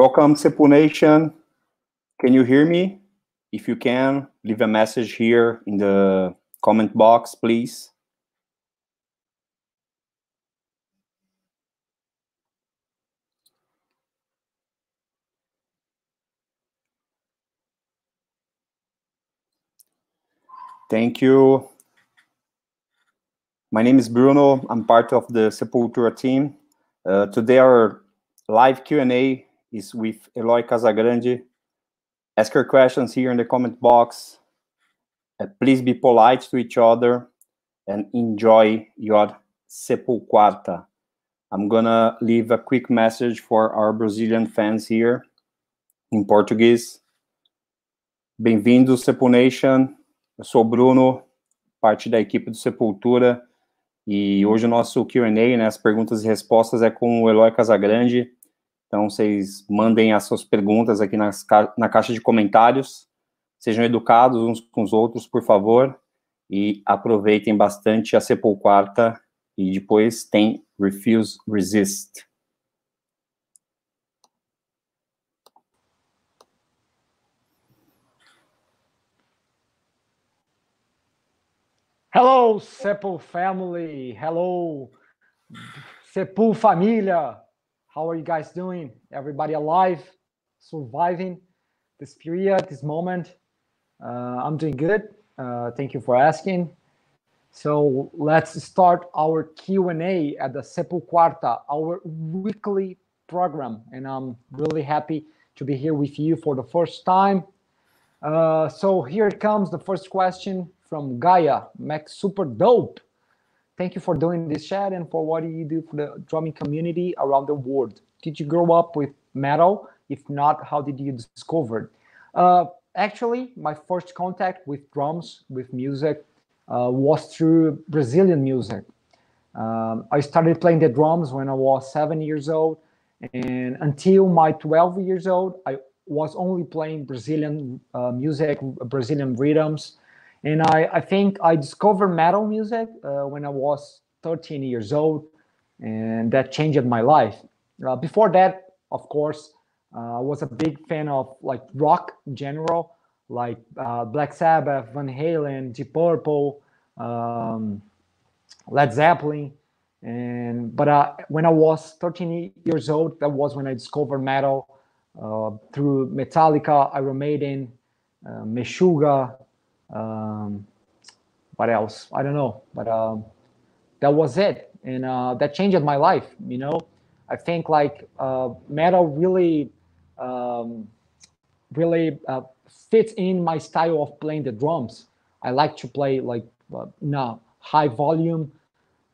Welcome, Sepul Nation. Can you hear me? If you can, leave a message here in the comment box, please. Thank you. My name is Bruno. I'm part of the Sepultura team. Uh, today our live Q&A is with Eloy Casagrande. Ask your questions here in the comment box. Uh, please be polite to each other and enjoy your Sepul Quarta. I'm gonna leave a quick message for our Brazilian fans here in Portuguese. Bem-vindo, Sepul Nation. Eu sou Bruno, parte da equipe do Sepultura, e hoje o nosso Q&A, né, as perguntas e respostas é com o Eloy Casagrande. Então, vocês mandem as suas perguntas aqui nas, na caixa de comentários. Sejam educados uns com os outros, por favor, e aproveitem bastante a Sepulquarta, e depois tem Refuse Resist. Hello, Sepul family. Hello, Sepul familia. How are you guys doing? Everybody alive, surviving this period, this moment? Uh, I'm doing good. Uh, thank you for asking. So let's start our Q&A at the Sepul Quarta, our weekly program. And I'm really happy to be here with you for the first time. Uh, so here comes the first question from Gaia, Max Super Dope. Thank you for doing this chat and for what you do for the drumming community around the world. Did you grow up with metal? If not, how did you discover? Uh, actually, my first contact with drums, with music, uh, was through Brazilian music. Um, I started playing the drums when I was seven years old, and until my 12 years old, I was only playing Brazilian uh, music, Brazilian rhythms, and I, I think I discovered metal music uh, when I was 13 years old, and that changed my life. Uh, before that, of course, uh, I was a big fan of like rock in general, like uh, Black Sabbath, Van Halen, Deep Purple, um, Led Zeppelin. And but uh, when I was 13 years old, that was when I discovered metal uh, through Metallica, Iron Maiden, Meshuggah, um, what else? I don't know, but um, that was it, and uh, that changed my life. You know, I think like uh, metal really, um, really uh, fits in my style of playing the drums. I like to play like uh, high volume,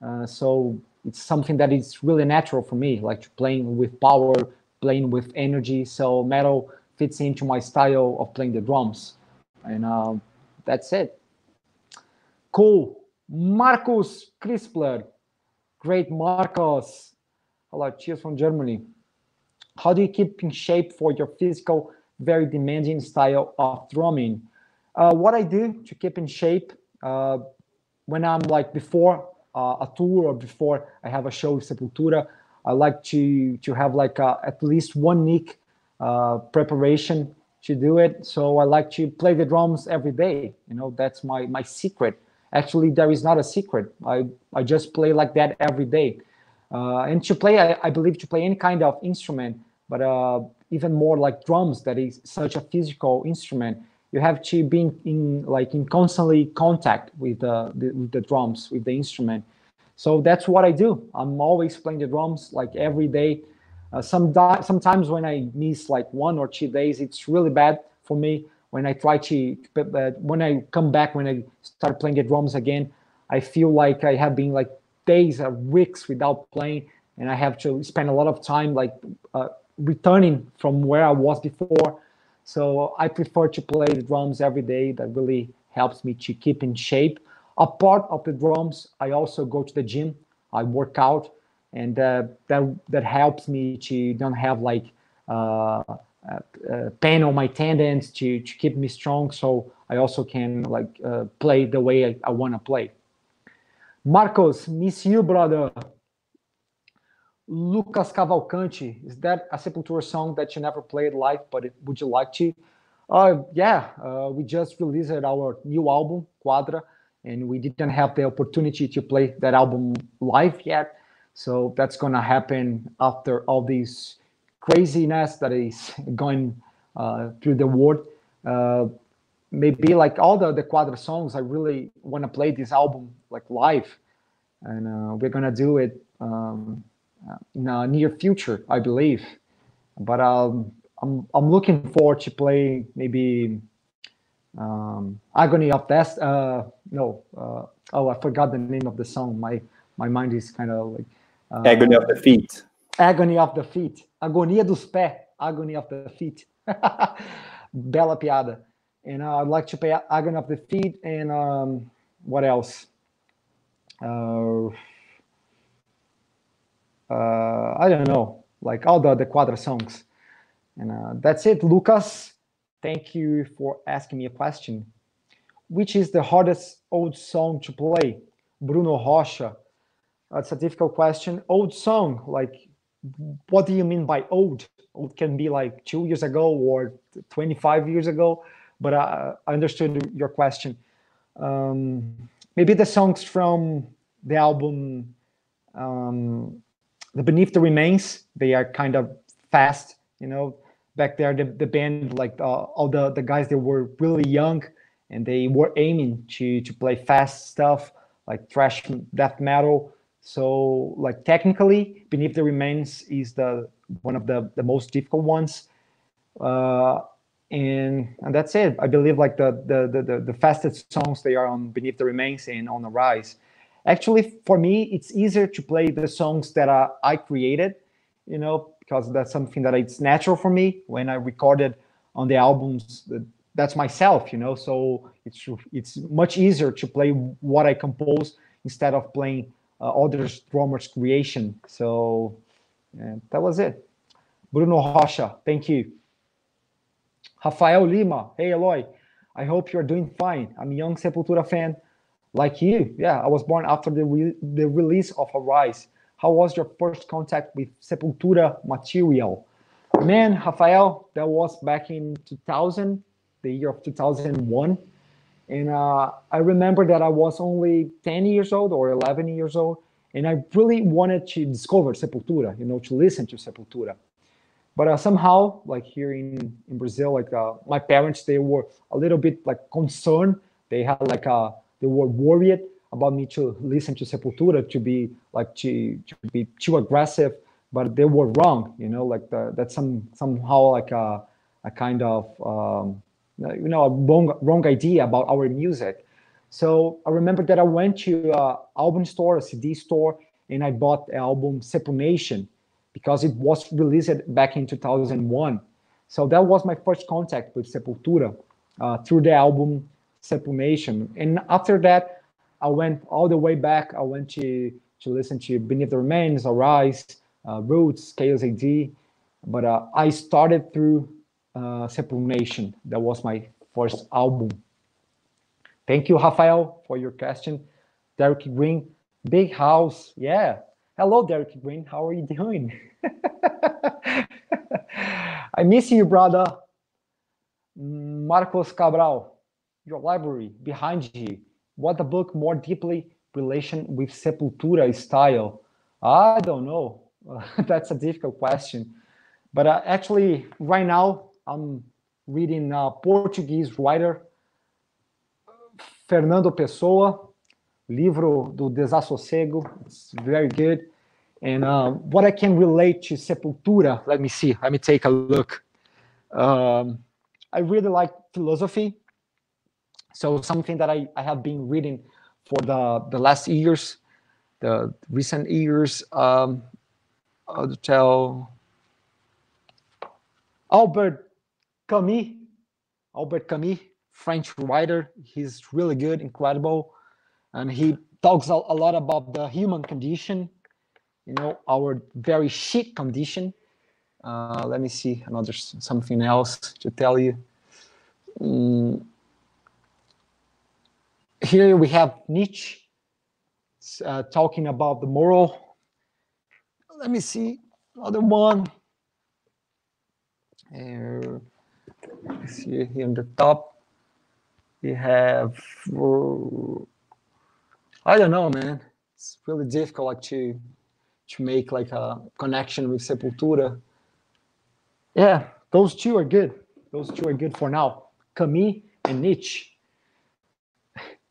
uh, so it's something that is really natural for me, like playing with power, playing with energy. So metal fits into my style of playing the drums, and uh, that's it. Cool. Marcus Crispler. Great, Marcus. Hello, cheers from Germany. How do you keep in shape for your physical, very demanding style of drumming? Uh, what I do to keep in shape uh, when I'm like before uh, a tour or before I have a show with Sepultura, I like to to have like a, at least one week uh, preparation to do it. So I like to play the drums every day. You know, that's my my secret. Actually, there is not a secret. I I just play like that every day. Uh, and to play, I, I, believe to play any kind of instrument, but uh, even more like drums, that is such a physical instrument. You have to be in, in like in constantly contact with the, the with the drums, with the instrument. So that's what I do. I'm always playing the drums like every day. Uh, some sometimes when I miss like one or two days, it's really bad for me. When I try to, but when I come back, when I start playing the drums again, I feel like I have been like days or weeks without playing, and I have to spend a lot of time like uh, returning from where I was before. So I prefer to play the drums every day. That really helps me to keep in shape. Apart of the drums, I also go to the gym. I work out and uh, that that helps me to don't have like uh, uh, pain on my tendons to to keep me strong. So I also can like play the way I, I want to play. Marcos, miss you, brother. Lucas Cavalcante, is that a Sepultura song that you never played live, but it, would you like to? Uh, yeah, uh, we just released our new album, Quadra, and we didn't have the opportunity to play that album live yet. So that's gonna happen after all this craziness that is going uh, through the world. Uh, maybe like all the the Quadra songs, I really want to play this album like live, and uh, we're gonna do it um, in a near future, I believe. But um, I'm I'm looking forward to play maybe um, Agony of Death. Uh, no, uh, oh, I forgot the name of the song. My my mind is kind of like Agony of the Feet. Agony of the Feet. Agonia dos Pés. Agony of the Feet. Bela piada. And uh, I'd like to play Agony of the Feet and um, what else? Uh, uh, I don't know, like all the, the Quadra songs. And uh, that's it, Lucas. Thank you for asking me a question. Which is the hardest old song to play? Bruno Rocha. That's a difficult question. Old song, like, what do you mean by old? It can be like two years ago or 25 years ago, but I, I understood your question. Um, maybe the songs from the album um, the Beneath the Remains, they are kind of fast, you know. Back there, the, the band, like uh, all the, the guys, they were really young and they were aiming to to play fast stuff like thrash death metal. So like technically, Beneath the Remains is the one of the, the most difficult ones. Uh, and and that's it. I believe like the, the the the fastest songs they are on Beneath the Remains and on the Rise. Actually, for me, it's easier to play the songs that uh, I created, you know, because that's something that it's natural for me when I recorded on the albums. That's myself, you know. So it's it's much easier to play what I compose instead of playing Uh, other drummers' creation. So that was it. Bruno Rocha, thank you. Rafael Lima, hey Eloy, I hope you're doing fine. I'm a young Sepultura fan like you, yeah, I was born after the, re the release of Arise. How was your first contact with Sepultura material? Man, Rafael, that was back in 2000, the year of 2001. And uh, I remember that I was only 10 years old or 11 years old. And I really wanted to discover Sepultura, you know, to listen to Sepultura. But uh, somehow, like here in, in Brazil, like uh, my parents, they were a little bit like concerned. They had like a they were worried about me to listen to Sepultura to be like to, to be too aggressive, but they were wrong. You know, like the, that's some somehow like a a kind of um, you know a wrong wrong idea about our music. So I remember that I went to a album store, a CD store, and I bought the album Sepulnation because it was released back in 2001. So that was my first contact with Sepultura uh, through the album Sepulnation. And after that, I went all the way back. I went to to listen to Beneath the Remains, Arise, uh, Roots, Chaos AD. But uh, I started through uh, Sepulnation. That was my first album. Thank you, Rafael, for your question. Derrick Green, Big House. Yeah. Hello, Derrick Green. How are you doing? I miss you, brother. Marcos Cabral your library behind you? What the book more deeply relation with Sepultura style? I don't know. That's a difficult question. But uh, actually, right now, I'm reading a Portuguese writer, Fernando Pessoa, livro do Desassossego. It's very good. And uh, what I can relate to Sepultura, let me see, let me take a look. Um, I really like philosophy so something that I, I have been reading for the, the last years, the recent years, um, I'll tell Albert Camus, Albert Camus, French writer. He's really good, incredible. And he talks a, a lot about the human condition, you know, our very shit condition. Uh, let me see another something else to tell you. Mm here we have Nietzsche uh, talking about the moral let me see another one. Uh, see here on the top, we have. Uh, I don't know, man. It's really difficult like, to to make like a connection with Sepultura. Yeah, those two are good. Those two are good for now. Camille and Nietzsche.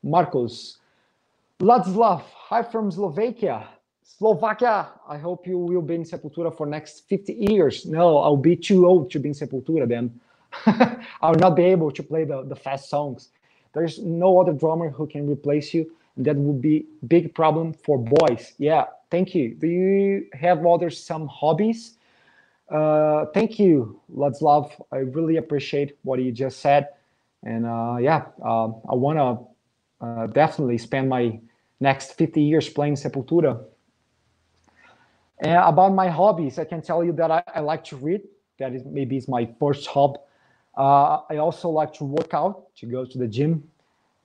Marcos. Ladislav, hi from Slovakia. Slovakia, I hope you will be in Sepultura for next 50 years. No, I'll be too old to be in Sepultura then. I'll not be able to play the, the fast songs. There's no other drummer who can replace you. And that would be big problem for boys. Yeah, thank you. Do you have other some hobbies? Uh, thank you, Ladislav. I really appreciate what you just said. And uh, yeah, uh, I want to definitely spend my next 50 years playing Sepultura. And about my hobbies, I can tell you that I, I like to read. That is maybe is my first hobby. Uh, I also like to work out, to go to the gym,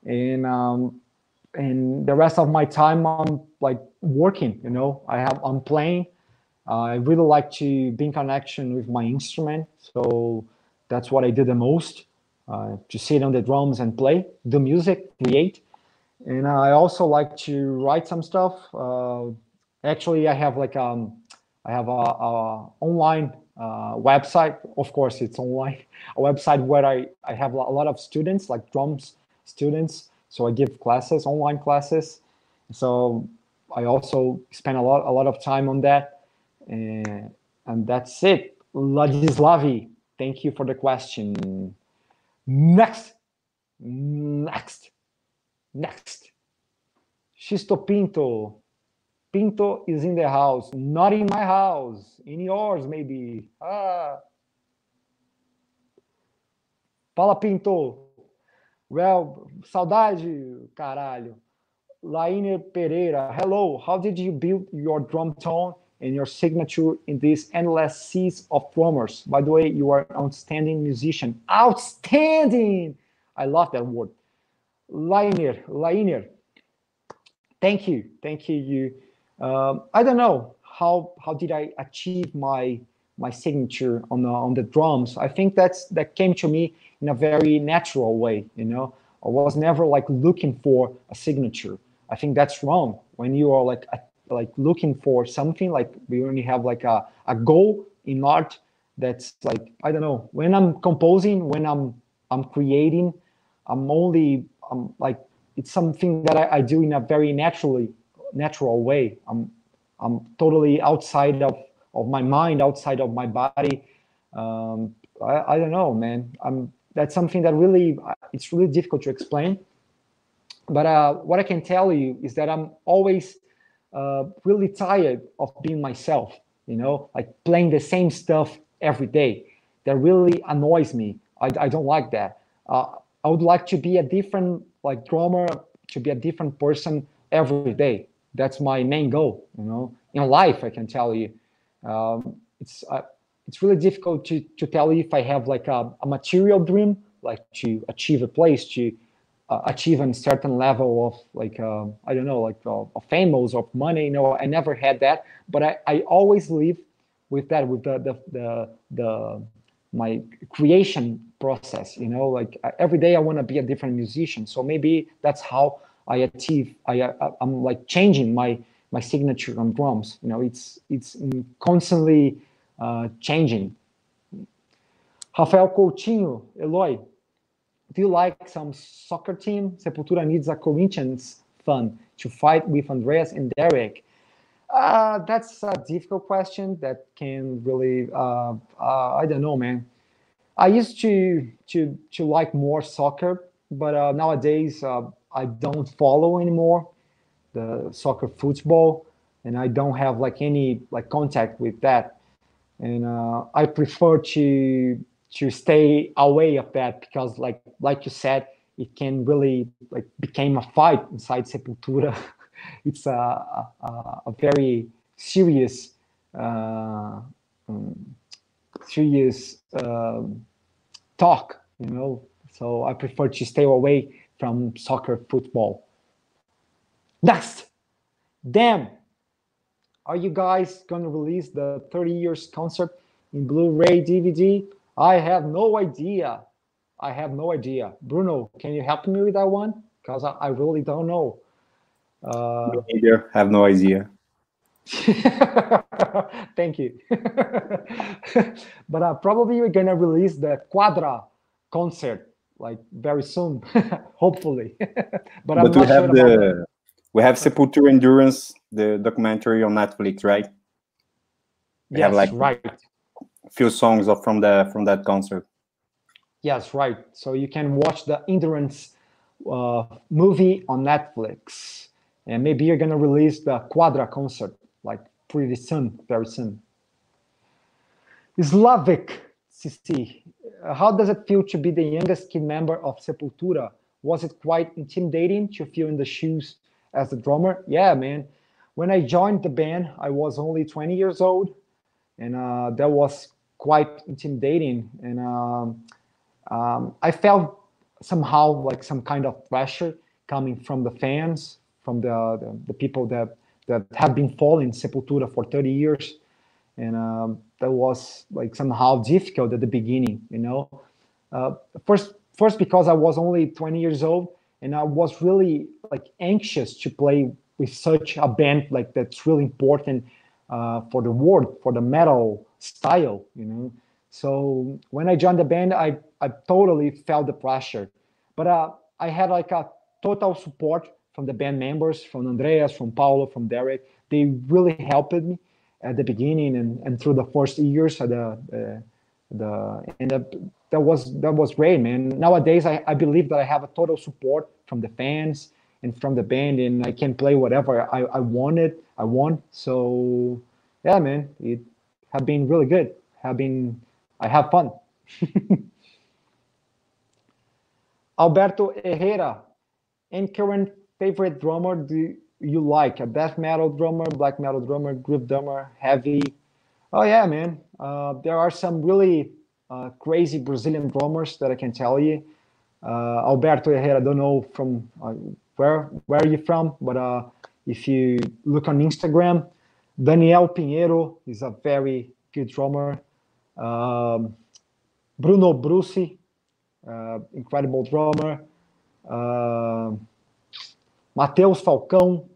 and um, and the rest of my time I'm like working. You know, I have I'm playing. Uh, I really like to be in connection with my instrument, so that's what I do the most. Uh, to sit on the drums and play, do music, create, and I also like to write some stuff. Uh, actually, I have like um, I have a, a online uh, website. Of course, it's online. A website where I, I have a lot of students, like drums students. So I give classes, online classes. So I also spend a lot a lot of time on that. And, and that's it. Ladislavi, thank you for the question. Next, next, next. Shisto Pinto. Pinto is in the house, not in my house, in yours, maybe. Ah. Fala, Pinto. Well, saudade, caralho. Lainer Pereira, hello. How did you build your drum tone and your signature in these endless seas of drummers? By the way, you are an outstanding musician. Outstanding! I love that word. Lainer, Lainer. Thank you, thank you. You um, I don't know how how did I achieve my my signature on the on the drums. I think that's that came to me in a very natural way. You know, I was never like looking for a signature. I think that's wrong when you are like a, like looking for something like we only have like a, a goal in art that's like I don't know when I'm composing when I'm I'm creating I'm only I'm like it's something that I, I do in a very naturally natural way. I'm I'm totally outside of of my mind, outside of my body. Um, I, I don't know, man. I'm that's something that really it's really difficult to explain. But uh, what I can tell you is that I'm always uh, really tired of being myself. You know, like playing the same stuff every day. That really annoys me. I, I don't like that. Uh, I would like to be a different like drummer, to be a different person every day that's my main goal you know? In life i can tell you um, it's uh, it's really difficult to to tell you if i have like a, a material dream like to achieve a place to uh, achieve a certain level of like uh, i don't know like uh, of famous of money you know? I never had that but i i always live with that with the the the, the my creation process you know? Like every day i want to be a different musician so maybe that's how I achieve, I, I am like changing my my signature on drums. You know, it's it's constantly uh, changing. Rafael Coutinho, Eloy, do you like some soccer team? Sepultura needs a Corinthians fan to fight with Andreas and Derrick. Uh, that's a difficult question that can really, uh, uh, I don't know, man. I used to to to like more soccer, but uh, nowadays uh, I don't follow anymore the soccer football and I don't have like any like contact with that. And uh, I prefer to to stay away of that because like like you said it can really like became a fight inside Sepultura. It's a, a, a very serious uh, um, serious um, talk you know? So I prefer to stay away from soccer football. Next, damn, are you guys going to release the 30 years concert in Blu-ray DVD? I have no idea. I have no idea. Bruno, can you help me with that one? Because I, I, really don't know. Uh, no either. Have no idea. Thank you. but uh, probably we're gonna release the Quadra concert like very soon, hopefully. but, but we have sure the we have Sepultura Endurance, the documentary on Netflix, right? We yes, have like right. A few songs of from the from that concert. Yes, right. So you can watch the Endurance uh, movie on Netflix, and maybe you're gonna release the Quadra concert like pretty soon, very soon. Slavic CC, how does it feel to be the youngest kid member of Sepultura? Was it quite intimidating to feel in the shoes as the drummer? Yeah, man. When I joined the band, I was only 20 years old, and uh, that was quite intimidating. And um, um, I felt somehow like some kind of pressure coming from the fans, from the, the, the people that that have been following Sepultura for 30 years, and um, that was like somehow difficult at the beginning. You know, uh, first first because I was only 20 years old, and I was really like anxious to play with such a band like that's really important uh, for the world, for the metal style. You know, so when I joined the band, I I totally felt the pressure, but uh, I had like a total support from the band members, from Andreas, from Paulo, from Derrick. They really helped me at the beginning and, and through the first years of the uh, the and that, that was that was great, man. Nowadays, I, I believe that I have a total support from the fans and from the band, and I can play whatever I, I wanted, I want. So yeah, man, it have been really good. Have been I have fun. Alberto Herrera, and current favorite drummer do you like? A death metal drummer, black metal drummer, groove drummer, heavy? Oh yeah, man. Uh, there are some really uh, crazy Brazilian drummers that I can tell you. Uh, Alberto Herrera, I don't know from uh, where where are you from, but uh, if you look on Instagram, Daniel Pinheiro is a very good drummer. Um, Bruno Brusi, uh, incredible drummer. Mateus Falcão,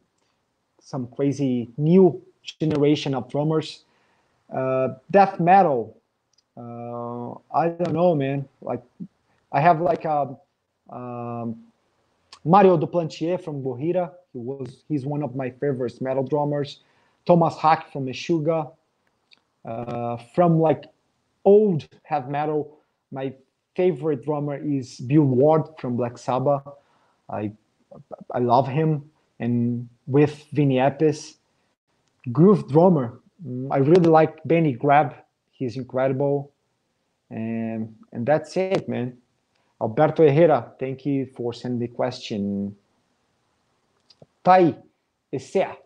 some crazy new generation of drummers. Uh, death metal, uh, I don't know, man. Like, I have like a um, Mario Duplantier from Gojira. He was he's one of my favorites metal drummers. Tomas Haake from Meshuggah. Uh, from like old heavy metal, my favorite drummer is Bill Ward from Black Sabbath. I I love him. And with Vinny Appice, groove drummer, mm, I really like Benny Greb. He's incredible. And and that's it, man. Alberto Herrera, thank you for sending the question. Tai Essea,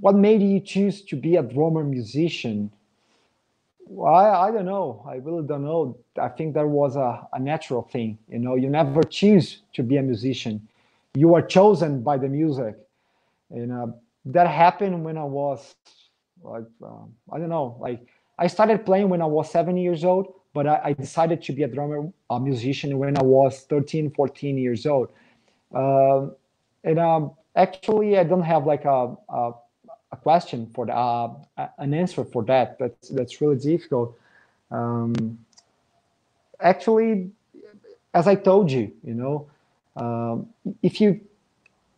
what made you choose to be a drummer musician? Well, I, I, don't know. I really don't know. I think that was a, a natural thing. You know, you never choose to be a musician you are chosen by the music. And uh, that happened when i was like uh, i don't know like i started playing when i was seven years old but i, I decided to be a drummer a musician when i was 13 14 years old. Uh, and um, actually i don't have like a, a, a question for the, uh, an answer for that. That's that's really difficult. Um, actually as i told you you know um, if you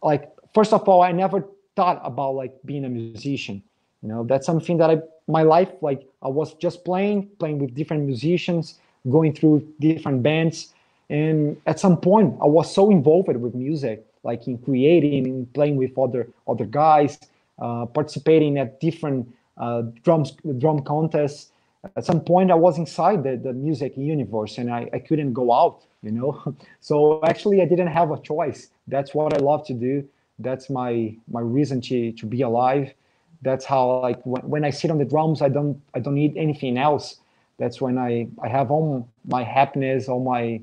like first of all i never thought about like being a musician you know? That's something that i my life like i was just playing playing with different musicians going through different bands. And at some point i was so involved with music like in creating and playing with other other guys uh, participating at different uh, drums drum contests at some point i was inside the, the music universe and I, I couldn't go out you know? So actually i didn't have a choice. That's what i love to do. That's my my reason to to be alive. That's how like when, when i sit on the drums i don't i don't need anything else. That's when i i have all my happiness all my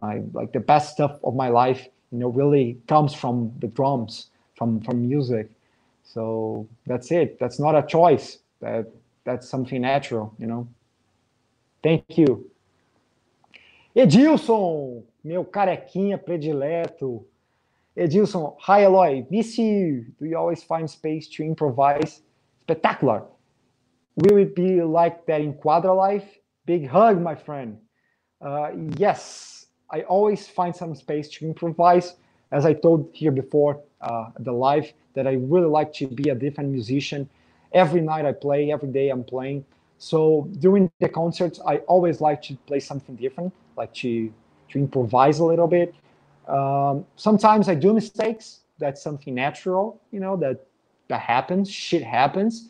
my like the best stuff of my life you know really comes from the drums from from music. So that's it. That's not a choice. That that's something natural, you know. Thank you. Edilson, meu carequinha predileto. Edilson, hi Eloy, miss you. Do you always find space to improvise? Spectacular. Will it be like that in Quadra Life? Big hug, my friend. Uh, yes, I always find some space to improvise. As I told here before, uh, the live, that I really like to be a different musician. Every night I play, every day I'm playing. So during the concerts, I always like to play something different, like to to improvise a little bit. Um, sometimes I do mistakes. That's something natural, you know, that that happens. Shit happens,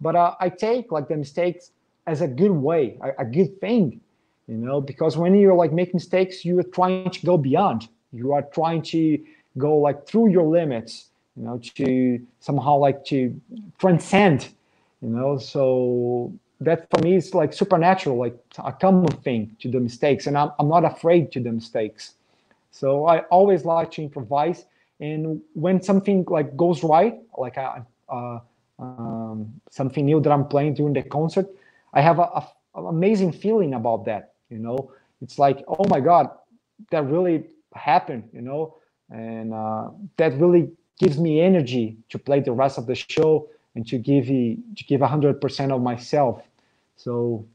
but uh, I take like the mistakes as a good way, a, a good thing, you know, because when you like make mistakes, you are trying to go beyond. You are trying to go like through your limits, you know, to somehow like to transcend, you know. So that for me is like supernatural, like a common thing to the mistakes, and I'm I'm not afraid to the mistakes. So I always like to improvise, and when something like goes right, like a, a um, something new that I'm playing during the concert, I have a, a, an amazing feeling about that. You know, it's like, oh my god, that really happened. You know, and uh, that really gives me energy to play the rest of the show and to give to give hundred percent of myself. So,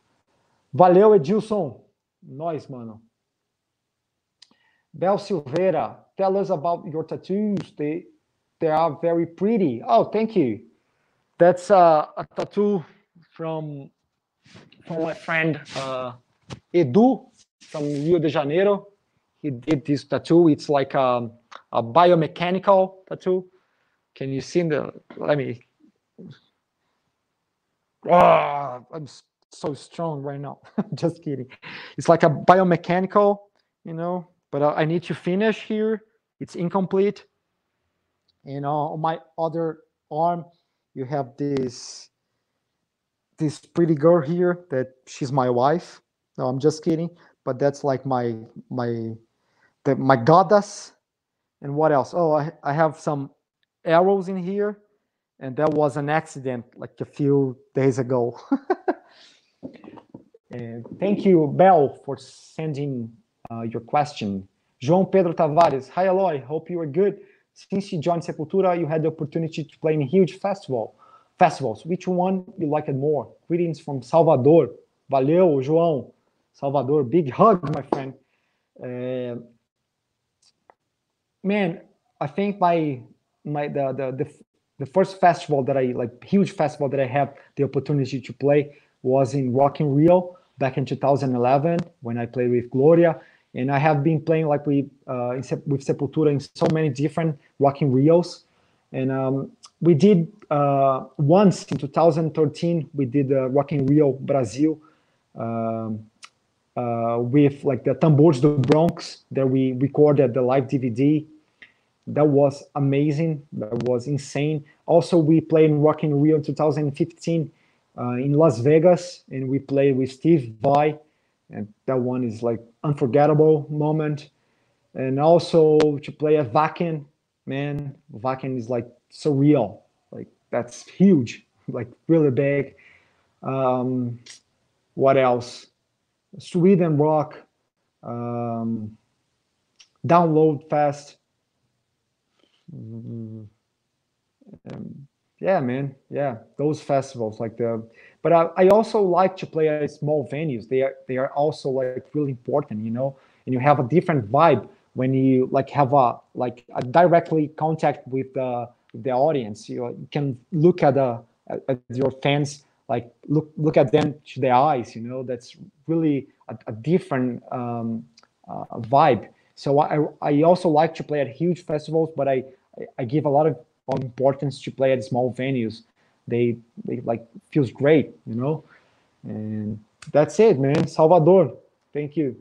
valeu Edilson, nós mano. Bel Silveira, tell us about your tattoos. They they are very pretty. Oh, thank you. That's uh, a tattoo from from my friend uh, Edu from Rio de Janeiro. He did this tattoo. It's like a, a biomechanical tattoo. Can you see the? Let me. Oh, I'm so strong right now. Just kidding. It's like a biomechanical, you know. But uh, I need to finish here. It's incomplete. And uh, on my other arm, you have this this pretty girl here that she's my wife. No, I'm just kidding. But that's like my my the, my goddess. And what else? Oh, I, I have some arrows in here, and that was an accident like a few days ago. and thank you, Bell, for sending uh, your question. João Pedro Tavares, hi Eloy, hope you are good. Since you joined Sepultura, you had the opportunity to play in huge festival festivals. Which one you liked more? Greetings from Salvador. Valeu, João. Salvador, big hug, my friend. Uh, man, I think my my the, the the the first festival that I like huge festival that I have the opportunity to play was in Rock in Rio back in 2011 when I played with Gloria, and I have been playing like we uh, with Sepultura in so many different Rock in Rios, and um, we did uh, once in 2013 we did uh, Rock Rio Brazil. Um, uh, with like the Tambores do Bronx that we recorded the live DVD. That was amazing. That was insane. Also, we played in Rock in Rio in 2015 uh, in Las Vegas, and we played with Steve Vai, and that one is like unforgettable moment. And also to play at Wacken, man, Wacken is like surreal. Like that's huge, like really big. Um, what else? Sweden Rock, um, Download Fest. Mm, um, yeah, man. Yeah, those festivals like the. But I, I also like to play at small venues. They are they are also like really important, you know. And you have a different vibe when you like have a like a directly contact with the the audience. You, can look at the at your fans like look look at them to their eyes you know that's really a, a different um, uh, vibe so I, I also like to play at huge festivals but I, I give a lot of importance to play at small venues. They they like feels great you know? And that's it man. Salvador thank you.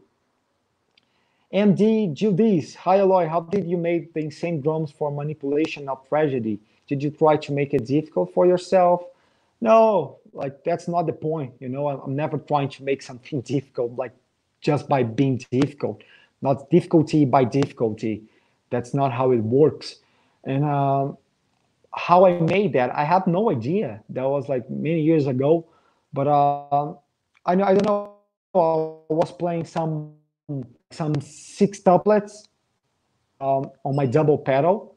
Md Gildis, hi Eloy, how did you make the insane drums for manipulation of tragedy? Did you try to make it difficult for yourself? No like that's not the point you know? I'm never trying to make something difficult like just by being difficult. Not difficulty by difficulty. That's not how it works and uh, how I made that, I have no idea. That was like many years ago, but uh, I know I don't know. I was playing some some sextuplets um, on my double pedal,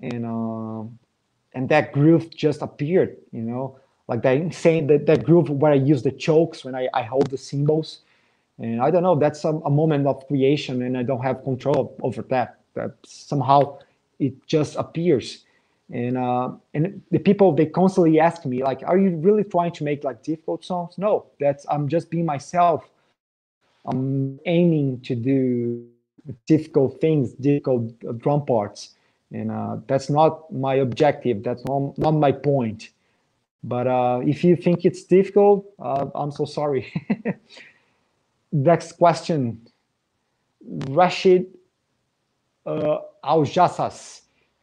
and uh, and that groove just appeared. You know, like that insane that that groove where I use the chokes when I, I hold the cymbals, and I don't know. That's a, a moment of creation, and I don't have control over that. That somehow it just appears. And uh, and the people they constantly ask me like are you really trying to make like difficult songs? No that's i'm just being myself. I'm aiming to do difficult things difficult uh, drum parts. And uh, that's not my objective. That's not, not my point. But uh, if you think it's difficult uh, i'm so sorry. Next question. Rashid Aljasas.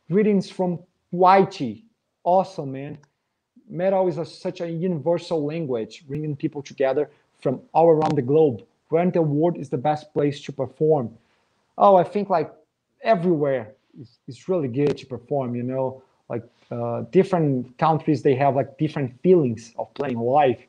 Greetings from Whitey, awesome, man. Metal is a, such a universal language, bringing people together from all around the globe. Where in the world is the best place to perform? Oh, I think like everywhere is, is really good to perform, you know, like uh, different countries, they have like different feelings of playing live.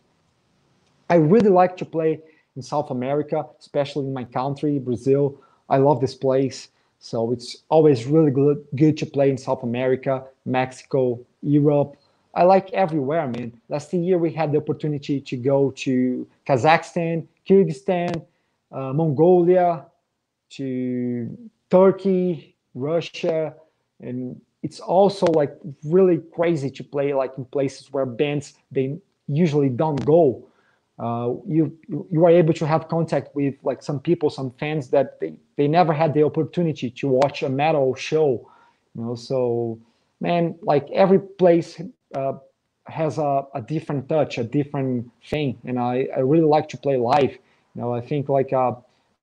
I really like to play in South America, especially in my country, Brazil. I love this place. So it's always really good, good to play in South America, Mexico, Europe. I like everywhere, man. Last year we had the opportunity to go to Kazakhstan, Kyrgyzstan, uh, Mongolia, to Turkey, Russia, and it's also like really crazy to play like in places where bands they usually don't go uh, you you are able to have contact with like some people, some fans that they, they never had the opportunity to watch a metal show. You know, so man, like every place uh, has a, a different touch, a different thing, and I, I really like to play live. You know, I think like uh,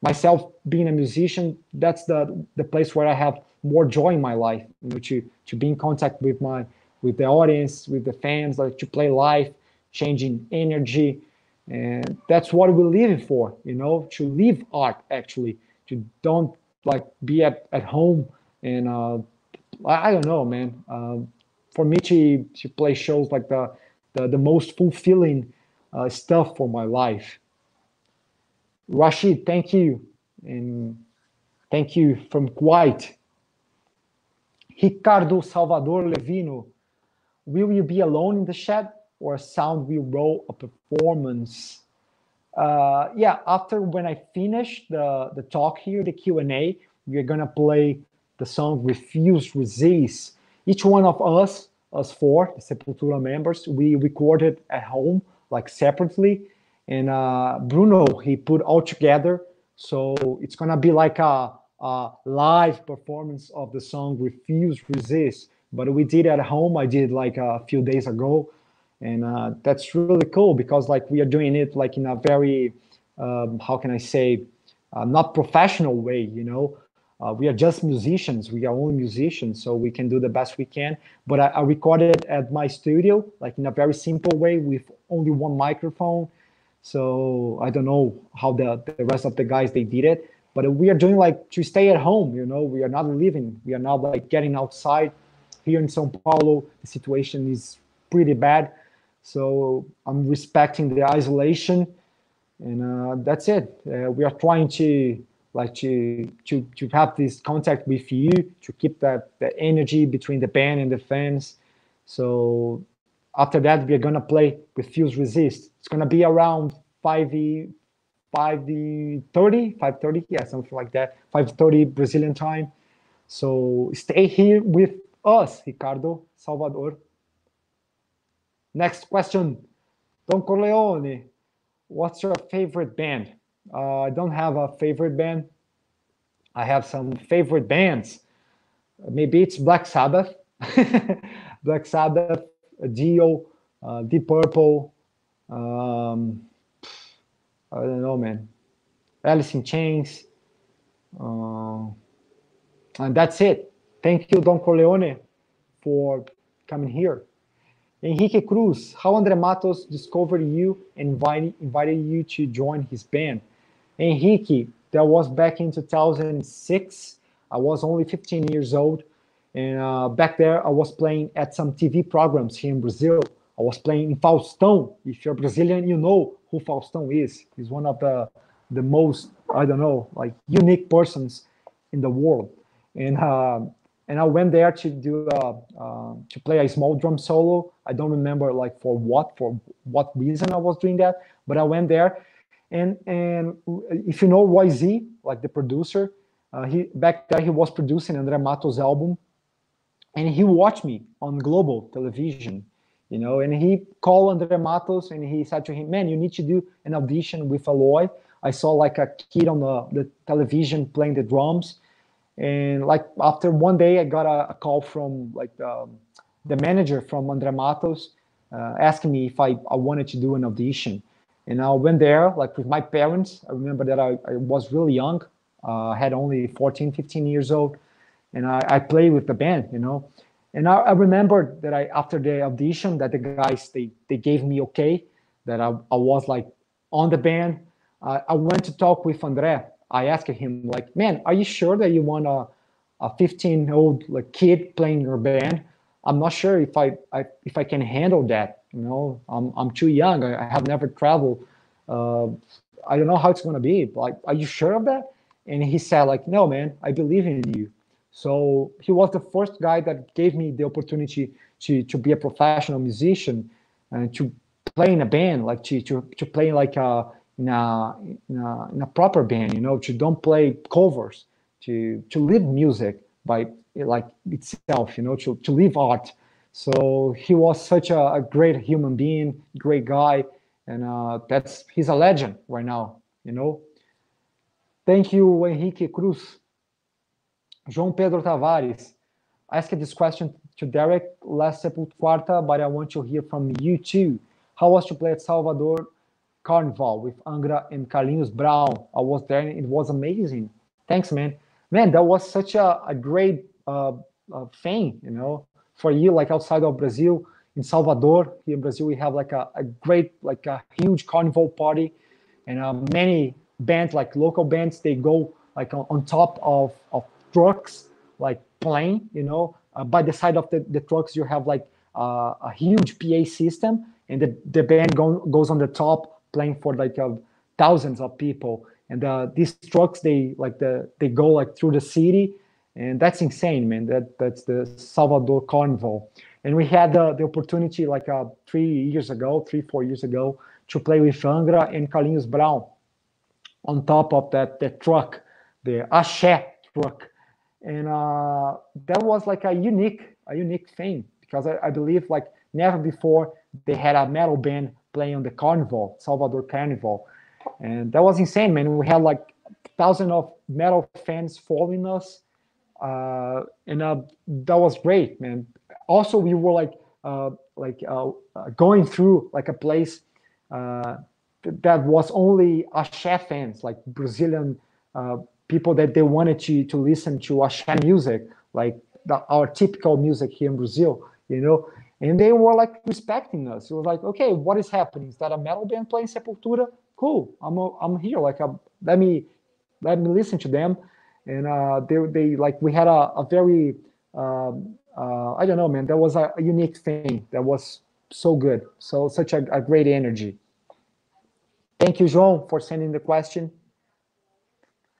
myself being a musician, that's the the place where I have more joy in my life. You know, to to be in contact with my with the audience, with the fans, like to play live, changing energy and that's what we're living for you know to live art actually. To don't like be at, at home and uh, I, don't know man. Uh, for me to to play shows like the the, the most fulfilling uh, stuff for my life. Rashid thank you. And thank you from kuwait. Ricardo salvador levino will you be alone in the chat or a sound will roll a performance. Uh, yeah, after when I finish the, the talk here, the Q&A, we're gonna play the song Refuse Resist. Each one of us, us four, the Sepultura members, we recorded at home, like separately. And uh, Bruno, he put all together. So it's gonna be like a, a live performance of the song Refuse Resist. But we did at home, I did like a few days ago and uh, that's really cool because like we are doing it like in a very um, how can i say uh, not professional way you know? Uh, we are just musicians. We are only musicians so we can do the best we can. But I, I, recorded at my studio like in a very simple way with only one microphone. So i don't know how the, the rest of the guys they did it. But we are doing like to stay at home you know? We are not living. We are not like getting outside. Here in sao paulo the situation is pretty bad so I'm respecting the isolation, and uh, that's it. Uh, we are trying to like to to to have this contact with you to keep that the energy between the band and the fans. So after that, we're gonna play with Refuse Resist. It's gonna be around five e five e thirty, five thirty, yeah, something like that, five thirty Brazilian time. So stay here with us, Ricardo Salvador. Next question. Don Corleone, what's your favorite band? Uh, I don't have a favorite band. I have some favorite bands. Maybe it's Black Sabbath, Black Sabbath, Dio, uh, Deep Purple. Um, I don't know, man. Alice in Chains. Uh, and that's it. Thank you, Don Corleone, for coming here. Henrique Cruz, how Andre Matos discovered you and invited, invited you to join his band. Henrique, that was back in 2006. I was only 15 years old. And uh, back there, I was playing at some TV programs here in Brazil. I was playing in Faustão. If you're Brazilian, you know who Faustão is. He's one of the the most I don't know like unique persons in the world. And uh, and I went there to do uh, uh, to play a small drum solo. I don't remember like for what for what reason I was doing that, but I went there. And and if you know Roy Z, like the producer, uh, he back there he was producing Andre Matos' album, and he watched me on global television, you know. And he called Andre Matos and he said to him, "Man, you need to do an audition with Eloy." I saw like a kid on the, the television playing the drums, and like after one day, I got a, a call from like the, the manager from Andre Matos uh, asking me if I, I wanted to do an audition. And I went there like with my parents. I remember that I, I was really young. Uh, I had only 14, 15 years old. And I, I played with the band, you know. And I, I remember that I after the audition that the guys they they gave me okay, that I, I was like on the band. Uh, I went to talk with Andre I asked him like, man, are you sure that you want a a 15 old like kid playing your band? I'm not sure if I, I if I can handle that. You know, I'm I'm too young. I, I have never traveled. Uh, I don't know how it's gonna be. Like, are you sure of that? And he said like, no, man, I believe in you. So he was the first guy that gave me the opportunity to to be a professional musician and to play in a band, like to to to play like a in a, in a, in a proper band, you know, to don't play covers, to to live music by like itself, you know, to, to live art. So he was such a, a great human being, great guy, and uh, that's he's a legend right now, you know. Thank you, Henrique Cruz. João Pedro Tavares. I asked this question to Derrick last Sepultura, but I want to hear from you too. How was to play at Salvador Carnival with Angra and Carlinhos Brown. I was there and it was amazing. Thanks, man. Man, that was such a, a great uh, uh, thing, you know, for you, like outside of Brazil, in Salvador, here in Brazil, we have like a, a great, like a huge carnival party. And uh, many bands, like local bands, they go like on, on top of, of trucks, like playing, you know, uh, by the side of the, the trucks, you have like uh, a huge PA system and the, the band go, goes on the top playing for like uh, thousands of people. And uh, these trucks they like the they go like through the city. And that's insane man. That that's the salvador carnival. And we had uh, the opportunity like uh, three years ago three four years ago to play with angra and carlinhos brown on top of that that truck the Axé truck. And uh, that was like a unique a unique thing because I, I believe like never before they had a metal band playing on the carnival, Salvador Carnival, and that was insane, man. We had like thousands of metal fans following us, uh, and uh, that was great, man. Also, we were like uh, like uh, uh, going through like a place uh, that was only Axé fans, like Brazilian people that they wanted to to listen to Axé music, like the, our typical music here in Brazil, you know and they were like respecting us. It was like, okay, what is happening? Is that a metal band playing Sepultura? Cool, I'm a, I'm here. Like, let me let me listen to them. And uh, they they like we had a, a very um, uh, I don't know, man. That was a, a, unique thing. That was so good. So such a, a great energy. Thank you, João, for sending the question.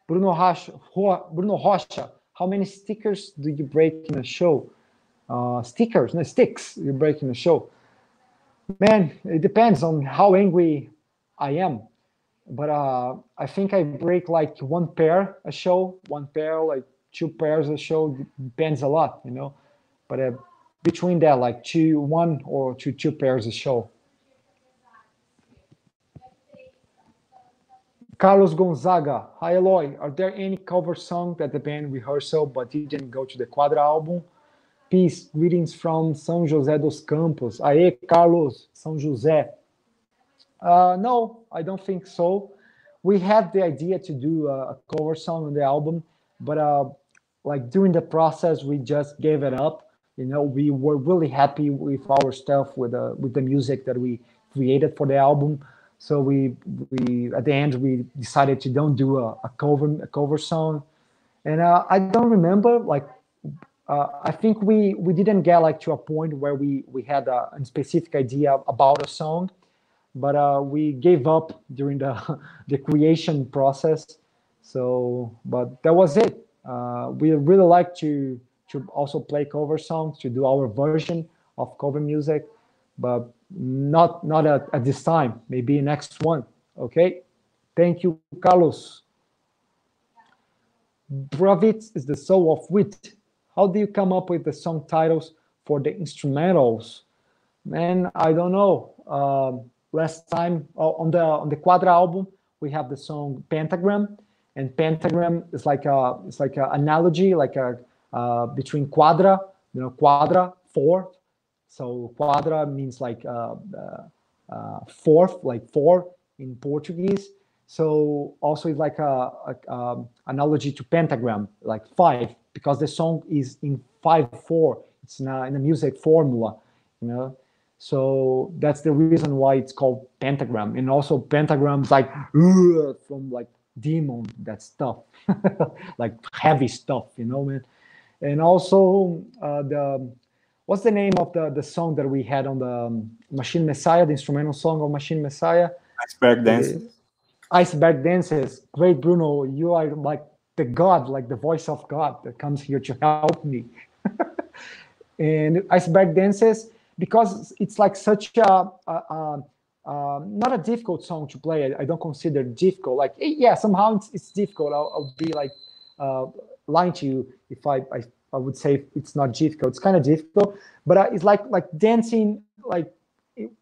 Bruno Rocha, Bruno Rocha, how many stickers do you break in a show? Uh, stickers, no sticks. You're breaking the show. Man, it depends on how angry I am. But uh, I think I break like one pair a show, one pair, like two pairs a show. Depends a lot, you know. But uh, between that, like two, one or two, two pairs a show. Carlos Gonzaga, hi Eloy, are there any cover song that the band rehearsal but didn't go to the Quadra album? Peace, greetings from São José dos Campos. Aê, Carlos, São José. Uh, no, I don't think so. We had the idea to do a, cover song on the album, but uh, like during the process, we just gave it up. You know, we were really happy with our stuff, with the uh, with the music that we created for the album. So we we at the end we decided to don't do a, a cover a cover song, and uh, I don't remember like uh, I think we we didn't get like to a point where we we had a, a specific idea about a song, but uh, we gave up during the the creation process. So, but that was it. Uh, we really like to to also play cover songs to do our version of cover music, but not not at, at this time. Maybe next one. Okay. Thank you, Carlos. Bravitz is the soul of wit. How do you come up with the song titles for the instrumentals? Man, I don't know. Um, last time oh, on the on the Quadra album, we have the song Pentagram, and Pentagram is like a it's like an analogy, like a uh, between Quadra, you know, Quadra four. So Quadra means like uh, uh, uh fourth, like four in Portuguese, so also it's like a, a um, analogy to pentagram, like five, because the song is in five four. It's in a, in a music formula, you know. So that's the reason why it's called pentagram. And also pentagrams like from like demon, that stuff, like heavy stuff, you know, man. And also uh, the what's the name of the the song that we had on the um, Machine Messiah, the instrumental song of Machine Messiah? Iceberg Dance. Iceberg dances. Great, Bruno. You are like the God, like the voice of God that comes here to help me. and iceberg dances because it's like such a, a, a, not a difficult song to play. I, I, don't consider difficult. Like eh, yeah, somehow it's, it's difficult. I'll, I'll, be like uh, lying to you if I, I, I would say it's not difficult. It's kind of difficult, but uh, it's like like dancing like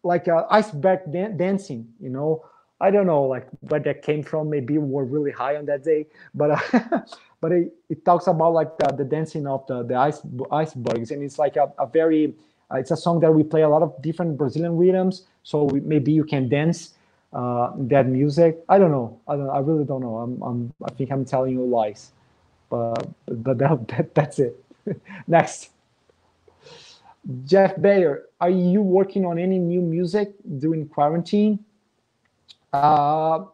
like uh, iceberg dan- dancing. You know I don't know like where that came from. Maybe we were really high on that day, but uh, but it, it, talks about like the, the dancing of the the ice icebergs, and it's like a, a very uh, it's a song that we play a lot of different Brazilian rhythms. So we, maybe you can dance uh, that music. I don't know. I don't. I really don't know. I'm. I'm I think I'm telling you lies, but but that, that that's it. Next. Jeff Bayer, are you working on any new music during quarantine? Uh,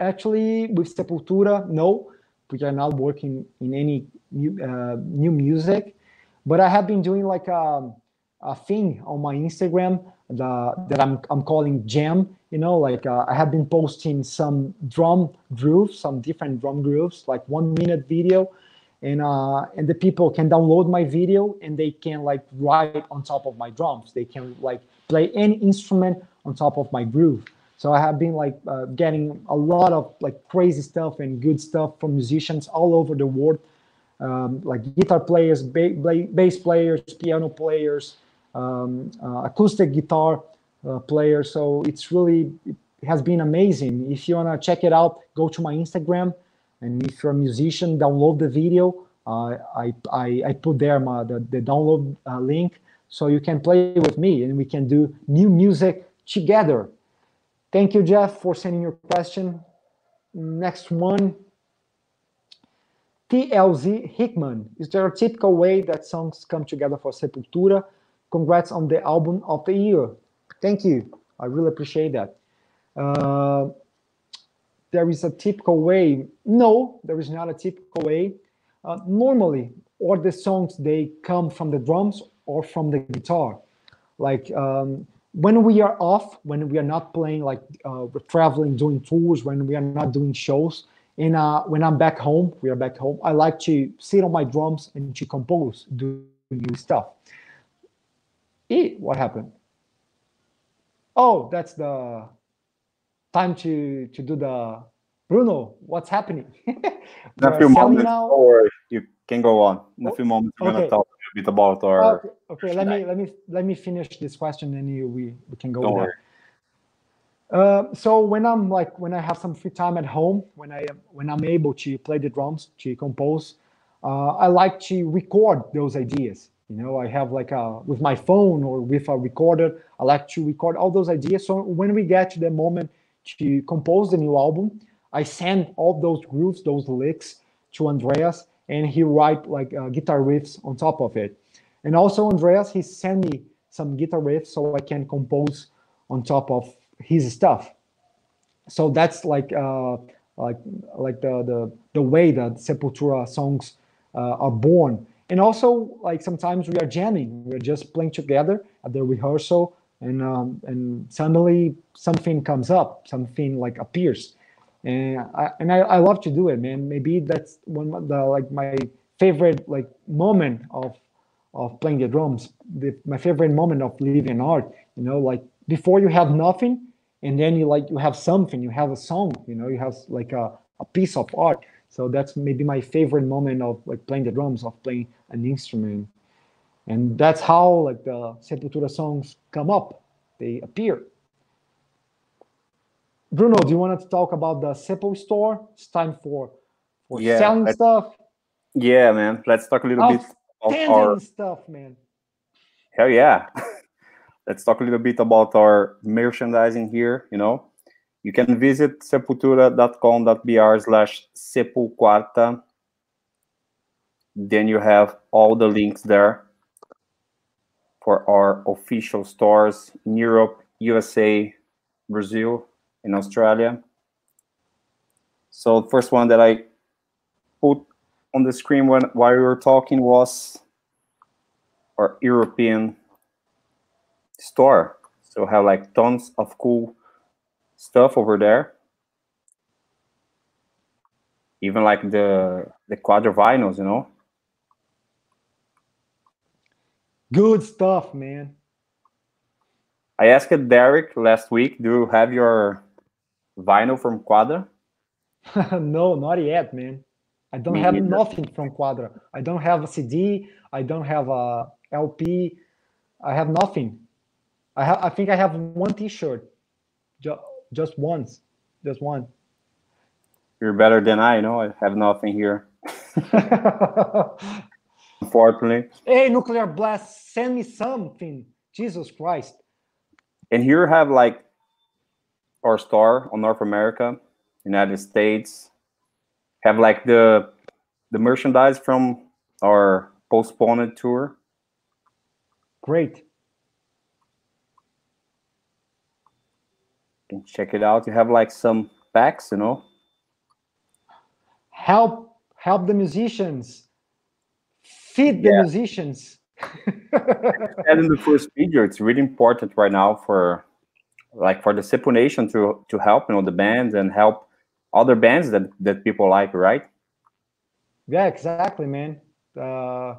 actually, with Sepultura, no, we are not working in any new, uh, new music, but I have been doing like a, a thing on my Instagram the, that I'm, I'm calling Jam. You know, like uh, I have been posting some drum grooves, some different drum grooves, like one minute video, and uh, and the people can download my video and they can like write on top of my drums. They can like play any instrument on top of my groove. So I have been like uh, getting a lot of like crazy stuff and good stuff from musicians all over the world, um, like guitar players, ba bass players, piano players, um, uh, acoustic guitar uh, players. So it's really it has been amazing. If you wanna check it out, go to my Instagram, and if you're a musician, download the video. Uh, I, I, I put there my, the, the download uh, link so you can play with me and we can do new music together. Thank you, Jeff, for sending your question. Next one. TLZ Hickman. Is there a typical way that songs come together for Sepultura? Congrats on the album of the year. Thank you. I really appreciate that. Uh, there is a typical way. No, there is not a typical way. Uh, normally, all the songs, they come from the drums or from the guitar. Like um, when we are off, when we are not playing, like uh, traveling, doing tours, when we are not doing shows, and uh, when I'm back home, we are back home. I like to sit on my drums and to compose, do new stuff. E, what happened? Oh, that's the time to to do the Bruno. What's happening? in a few moments, now. or you can go on. In a few moments, we're okay. gonna talk bit about our. Okay, okay. let me let me let me finish this question, and you we we can go. Don't uh, so when I'm like when I have some free time at home, when I am when I'm able to play the drums, to compose, uh, I like to record those ideas. You know, I have like a with my phone or with a recorder. I like to record all those ideas. So when we get to the moment to compose the new album, I send all those grooves, those licks to Andreas, and he write like uh, guitar riffs on top of it. And also Andreas, he sent me some guitar riffs so I can compose on top of his stuff. So that's like uh, like like the the the way that Sepultura songs uh, are born. and also like sometimes we are jamming we're just playing together at the rehearsal and um, and suddenly something comes up something like appears and I, and I, I love to do it man. Maybe that's one of the like my favorite like moment of of playing the drums. The, my favorite moment of living art you know like before you have nothing and then you like you have something you have a song you know you have like a, a piece of art. So that's maybe my favorite moment of like playing the drums of playing an instrument. And that's how like the sepultura songs come up. They appear bruno do you want to talk about the sepul store it's time for for Yeah, selling stuff Yeah, man. Let's talk a little bit of our stuff man Hell yeah. Let's talk a little bit about our merchandising here, you know. You can visit sepultura.com.br slash sepulquarta. Then you have all the links there for our official stores in Europe, USA, Brazil, and Australia. So first one that I put on the screen when while we were talking was our European store. So have like tons of cool stuff over there. Even like the the Quadra vinyls, you know. good stuff man I asked Derrick last week, do you have your vinyl from Quadra? no, not yet, man. I don't Me have neither. nothing from Quadra. I don't have a CD. I don't have a LP. I have nothing. I have. I think I have one T-shirt, just just once, just one. You're better than I, you know. I have nothing here, unfortunately. hey, Nuclear Blast, send me something. Jesus Christ. And here have like our store on North America, United States, have like the the merchandise from our postponed tour. Great. You can check it out. You have like some packs, you know. Help, help the musicians. Feed the Yeah. musicians. And in the first video, it's really important right now for like for the Sipu Nation to to help you know the bands and help other bands that that people like, right? Yeah, exactly, man. Uh,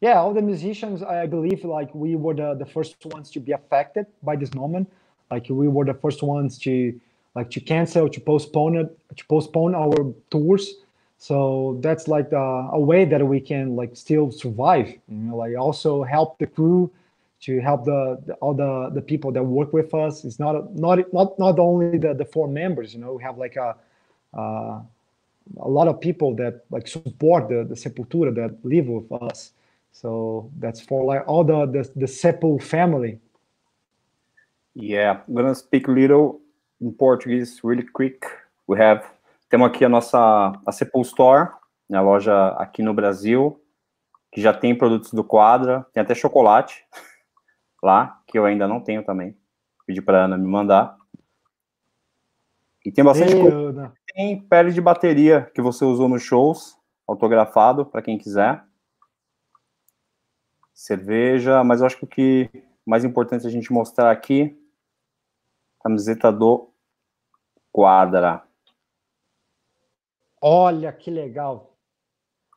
yeah, all the musicians, I believe, like we were the, the first ones to be affected by this moment. Like we were the first ones to like to cancel, to postpone it, to postpone our tours. So that's like the, a way that we can like still survive. You know, like also help the crew, to help the, the all the the people that work with us. It's not not not not only the the four members. You know, we have like a. Uh, a lot of people that like support the, the sepultura that live with us so that's for like all the the, the sepul family Yeah, I'm gonna speak a little in Portuguese really quick. We have temos aqui a nossa a Sepul Store, né, a loja aqui no Brasil, que já tem produtos do Quadra, tem até chocolate lá, que eu ainda não tenho também. Pedi para Ana me mandar. E tem bastante Ei, coisa. Ana. Tem pele de bateria que você usou nos shows, autografado para quem quiser. Cerveja, mas eu acho que o que mais importante a gente mostrar aqui, camiseta do Quadra. olha que legal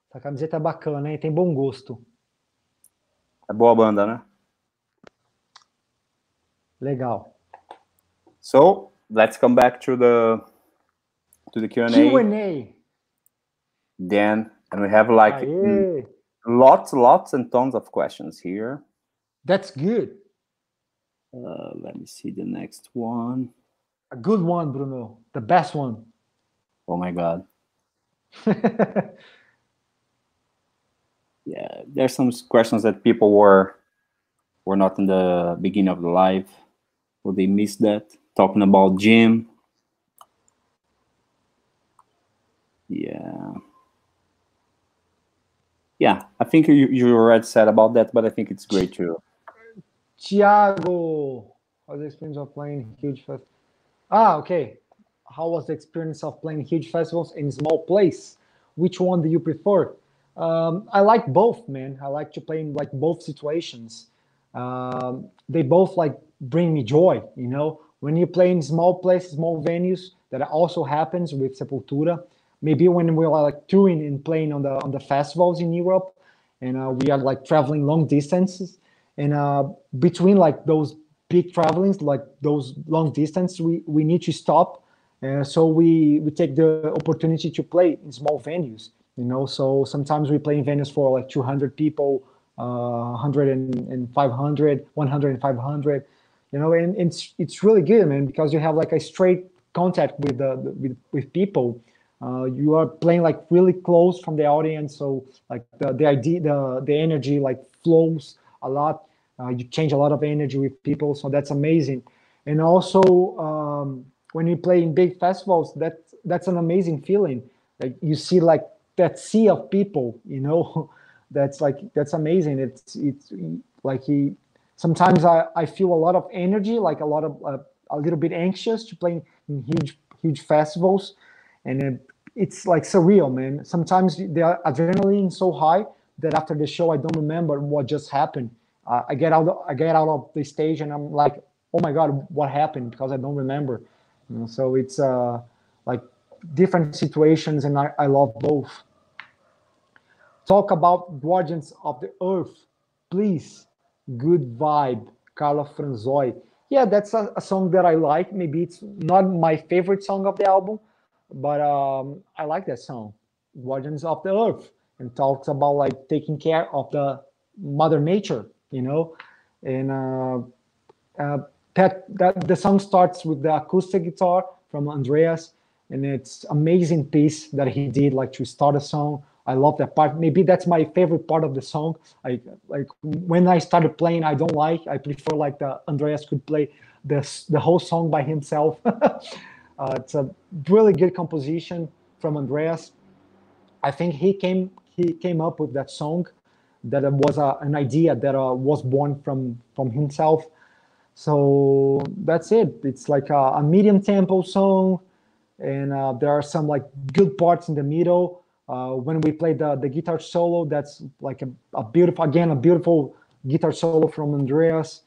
essa camiseta é bacana hein tem bom gosto É boa banda, né? Legal. So, let's come back to the to the Q&A Q&A then and we have like lots lots and tons of questions here. that's good. Uh, let me see the next one. a good one Bruno. The best one. Oh my god. yeah there's some questions that people were were not in the beginning of the live will they miss that talking about jim yeah yeah i think you, you already said about that but i think it's great too Tiago, how's the experience of playing huge fest? Ah, okay. How was the experience of playing huge festivals in small place? Which one do you prefer? Um, I like both, man. I like to play in like both situations. Um, they both like bring me joy. You know, when you play in small places, small venues, that also happens with Sepultura. Maybe when we're like touring and playing on the on the festivals in Europe, and uh, we are like traveling long distances, and uh, between like those big travelings, like those long distance, we we need to stop. Uh, so we we take the opportunity to play in small venues you know so sometimes we play in venues for like 200 people uh 100 and, and 500 100 and 500 you know and it's it's really good man because you have like a straight contact with the with, with people. Uh, you are playing like really close from the audience so like the, the idea the the energy like flows a lot. Uh, you change a lot of energy with people so that's amazing. And also um, when you play in big festivals that that's an amazing feeling. Like you see like that sea of people you know? That's like that's amazing. It's it's like he sometimes i i feel a lot of energy like a lot of uh, a little bit anxious to play in huge huge festivals. And it, it's like surreal man. Sometimes the adrenaline so high that after the show i don't remember what just happened. Uh, i get out i get out of the stage and i'm like oh my god what happened? Because i don't remember. You know, so it's uh like different situations, and I, I love both. Talk about Guardians of the Earth, please. Good vibe, Carla Franzoi. Yeah, that's a, a, song that I like. Maybe it's not my favorite song of the album, but um, I like that song, Guardians of the Earth, and talks about like taking care of the Mother Nature, you know, and uh, uh, that, that the song starts with the acoustic guitar from Andreas and it's amazing piece that he did like to start a song i love that part. Maybe that's my favorite part of the song. I like when i started playing i don't like i prefer like the andreas could play this the whole song by himself. Uh, it's a really good composition from andreas. I think he came he came up with that song that was a, an idea that uh, was born from from himself. So that's it. It's like a, a medium tempo song and uh, there are some like good parts in the middle. Uh, when we play the the guitar solo, that's like a, a, beautiful again a beautiful guitar solo from Andreas,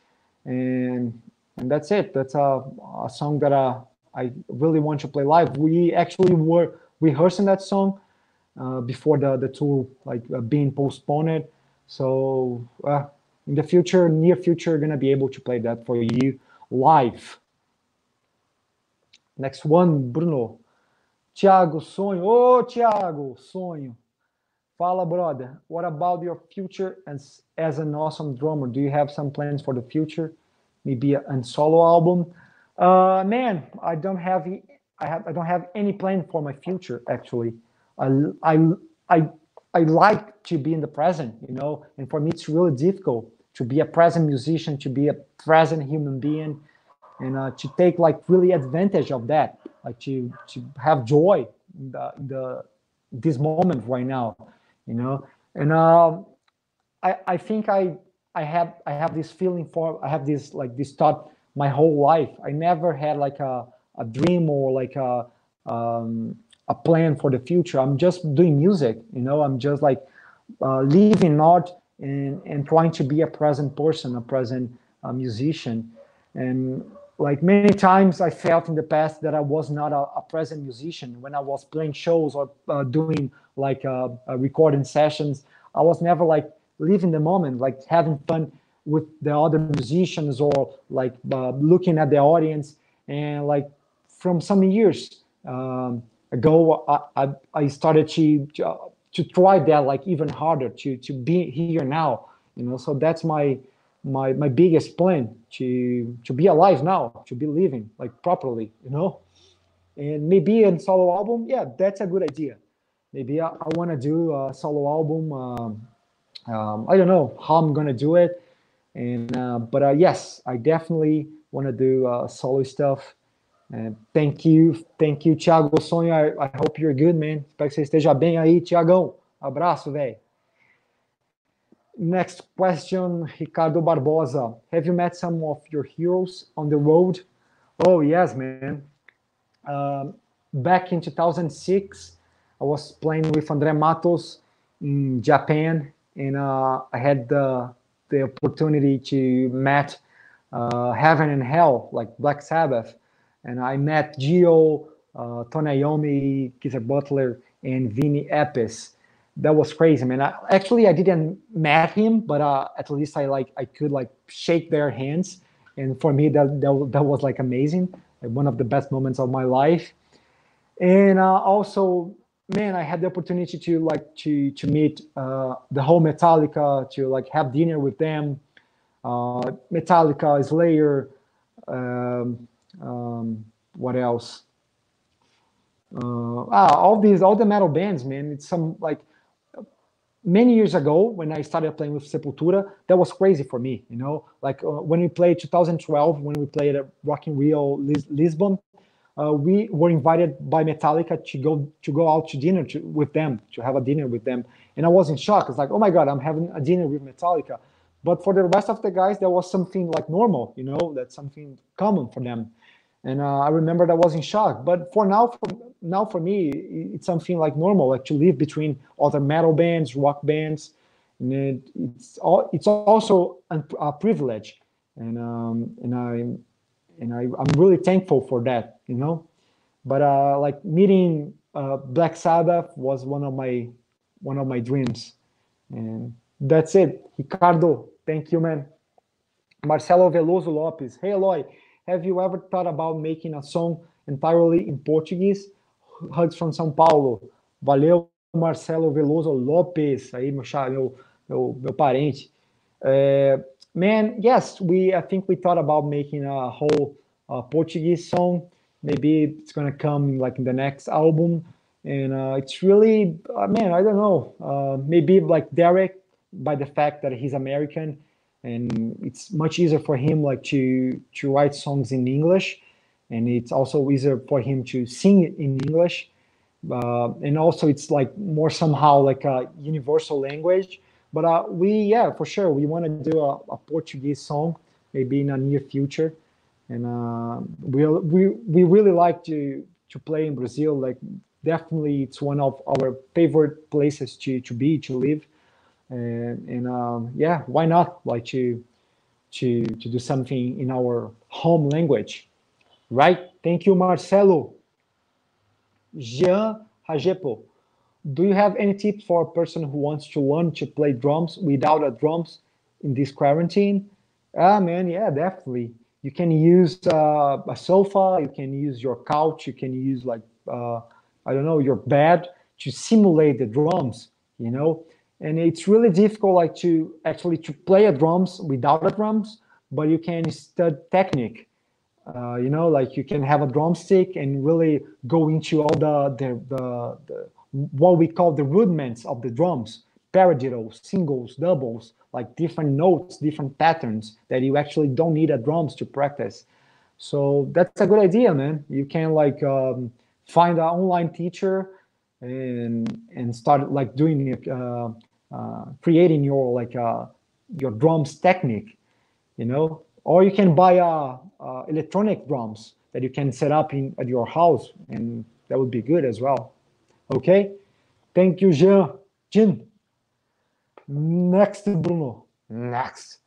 and and that's it. That's a, a song that uh, I really want to play live. We actually were rehearsing that song uh, before the the tour like uh, being postponed. So uh, in the future, near future, gonna be able to play that for you live. Next one, Bruno. Tiago, sonho. Ô, oh, Tiago, sonho. Fala, brother. What about your future as, as an awesome drummer? Do you have some plans for the future? Maybe a, a solo album? Uh, man, I don't have I have I don't have any plan for my future actually. I I I I like to be in the present, you know, and for me it's really difficult to be a present musician, to be a present human being and uh, to take like really advantage of that, like to to have joy in the, in the this moment right now, you know. And uh, I I think I I have I have this feeling for I have this like this thought my whole life. I never had like a a dream or like a um, a plan for the future. I'm just doing music, you know. I'm just like uh, living art and and trying to be a present person, a present uh, musician, and like many times i felt in the past that i was not a, a present musician. When i was playing shows or uh, doing like uh, uh, recording sessions i was never like living the moment like having fun with the other musicians or like uh, looking at the audience. And like from some years um, ago I, I, I, started to, to to try that like even harder to to be here now you know? So that's my my my biggest plan to to be alive now to be living like properly you know? And maybe a solo album? Yeah that's a good idea. Maybe i, I want to do a solo album um, um, i don't know how i'm gonna do it. And uh, but uh, yes i definitely want to do uh, solo stuff. And thank you thank you thiago. Sonho I, I hope you're good man. Espero que esteja bem aí tiagão abraço velho Next question, Ricardo Barbosa. Have you met some of your heroes on the road? Oh, yes, man. Um, back in 2006, I was playing with Andre Matos in Japan, and uh, I had the the opportunity to meet uh, Heaven and Hell, like Black Sabbath, and I met Dio, uh, Tony Iommi, Geezer Butler, and Vinny Appice. That was crazy, man. I, actually, I didn't met him, but uh, at least I like I could like shake their hands, and for me that that, that was like amazing, like, one of the best moments of my life. And uh, also, man, I had the opportunity to like to to meet uh, the whole Metallica, to like have dinner with them. Uh, Metallica, Slayer, um, um, what else? Uh, ah, all these, all the metal bands, man. It's some like many years ago when I started playing with Sepultura, that was crazy for me. You know, like uh, when we played 2012, when we played at Rock in Rio Lis- Lisbon, uh, we were invited by Metallica to go to go out to dinner to, with them, to have a dinner with them, and I was in shock. It's like, oh my god, I'm having a dinner with Metallica. But for the rest of the guys, there was something like normal, you know, that's something common for them. And uh, I remember that I was in shock. But for now, for now for me, it's something like normal, like to live between other metal bands, rock bands, and it, it's all, it's also a privilege. And um, and I and I, I'm really thankful for that, you know. But uh, like meeting uh, Black Sabbath was one of my one of my dreams, and that's it. Ricardo, thank you, man. Marcelo Veloso Lopes, hey Eloy, have you ever thought about making a song entirely in Portuguese? Hugs from São Paulo. Valeu, Marcelo Veloso Lopes, aí meu, meu, meu, meu parente. Uh, man, yes, we I think we thought about making a whole uh, Portuguese song. Maybe it's gonna come like in the next album, and uh, it's really uh, man, I don't know. Uh, maybe like Derrick, by the fact that he's American, and it's much easier for him like to to write songs in English, and it's also easier for him to sing in English. Uh, and also it's like more somehow like a universal language but uh, we, yeah, for sure, we want to do a, a, Portuguese song, maybe in a near future, and uh, we we we really like to to play in Brazil. Like definitely, it's one of our favorite places to to be to live, and and um, yeah, why not like to to to do something in our home language, right? Thank you, Marcelo. Jean Rajepo do you have any tips for a person who wants to learn to play drums without a drums in this quarantine? Ah, man, yeah, definitely. You can use uh, a sofa, you can use your couch, you can use like uh, I don't know your bed to simulate the drums. You know, and it's really difficult like to actually to play a drums without a drums, but you can study technique. Uh, you know, like you can have a drumstick and really go into all the the, the, the what we call the rudiments of the drums paradiddles singles doubles like different notes different patterns that you actually don't need a drums to practice so that's a good idea man you can like um, find an online teacher and and start like doing uh, uh, creating your like uh, your drums technique you know or you can buy a, a electronic drums that you can set up in at your house and that would be good as well Okay? Thank you, Jean. Jin. Next, Bruno. Next.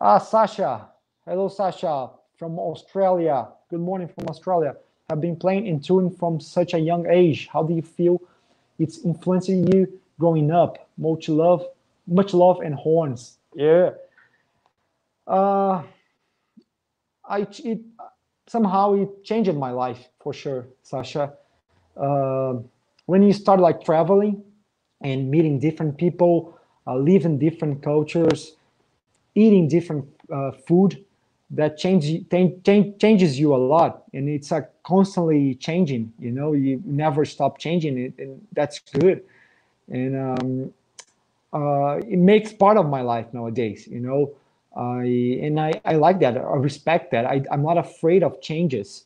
Ah, Sasha. Hello, Sasha from Australia. Good morning from Australia. Have been playing in tune from such a young age. How do you feel it's influencing you growing up? Much love, much love and horns. Yeah. Uh, I it somehow it changed my life for sure, Sasha. Uh, when you start like traveling and meeting different people, uh, living different cultures, eating different uh, food, that change, change, changes you a lot, and it's uh, constantly changing. You know, you never stop changing it, and that's good. And um, uh, it makes part of my life nowadays. You know, I and I, I like that. I respect that. I, I'm not afraid of changes,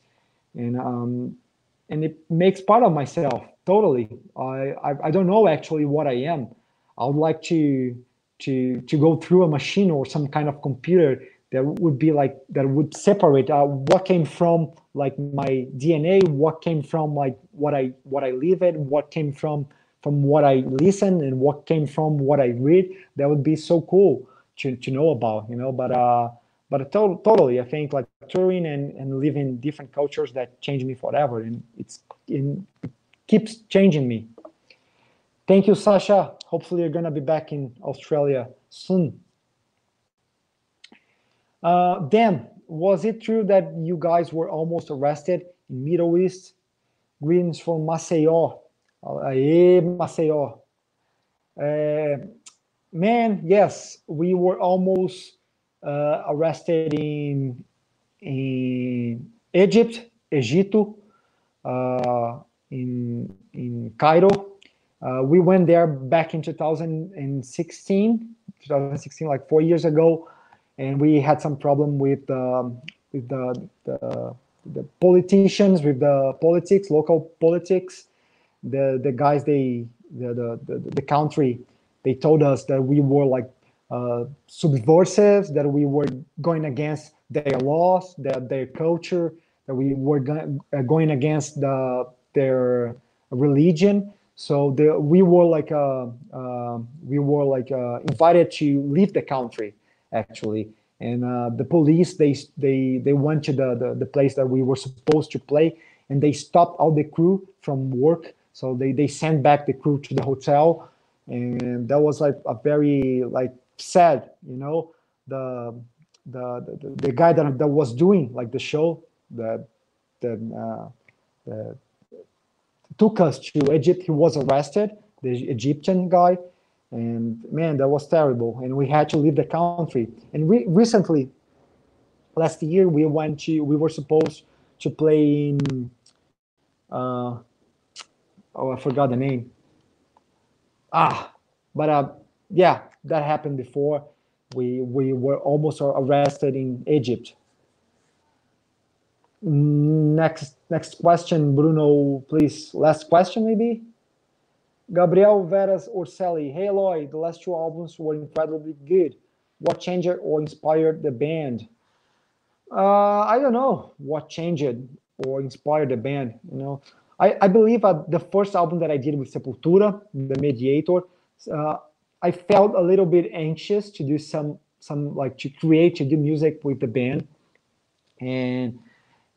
and um, and it makes part of myself totally I, I, I don't know actually what i am i would like to to to go through a machine or some kind of computer that would be like that would separate uh, what came from like my dna what came from like what i what i live in what came from from what I listen and what came from what I read, that would be so cool to, to know about, you know. But uh, but to- totally, I think like touring and, and living different cultures that changed me forever, and it's in it keeps changing me. Thank you, Sasha. Hopefully, you're gonna be back in Australia soon. Uh, Dan, was it true that you guys were almost arrested in Middle East? Greetings from Maceió. Aê, Maceió. Uh, man, yes, we were almost uh, arrested in in Egypt, Egito, uh, in in Cairo. Uh, we went there back in 2016, 2016, like four years ago, and we had some problem with um, with the, the the politicians, with the politics, local politics. The the guys they the the, the, the country they told us that we were like uh, subversive, that we were going against their laws, their, their culture, that we were go- uh, going against the, their religion. So the, we were like uh, uh, we were like uh, invited to leave the country actually, and uh, the police they they they went to the, the the place that we were supposed to play, and they stopped all the crew from work. So they they sent back the crew to the hotel, and that was like a very like sad, you know, the the the, the guy that, that was doing like the show that that uh, that took us to Egypt. He was arrested, the Egyptian guy, and man, that was terrible. And we had to leave the country. And recently, last year, we went to we were supposed to play in. Uh, oh, I forgot the name. Ah, but uh, yeah, that happened before. We we were almost arrested in Egypt. Next next question, Bruno, please. Last question, maybe. Gabriel Veras Orselli. Hey, Eloy, the last two albums were incredibly good. What changed or inspired the band? Uh, I don't know what changed or inspired the band. You know, I, I believe uh, the first album that I did with Sepultura, The Mediator, uh, I felt a little bit anxious to do some some like to create to do music with the band, and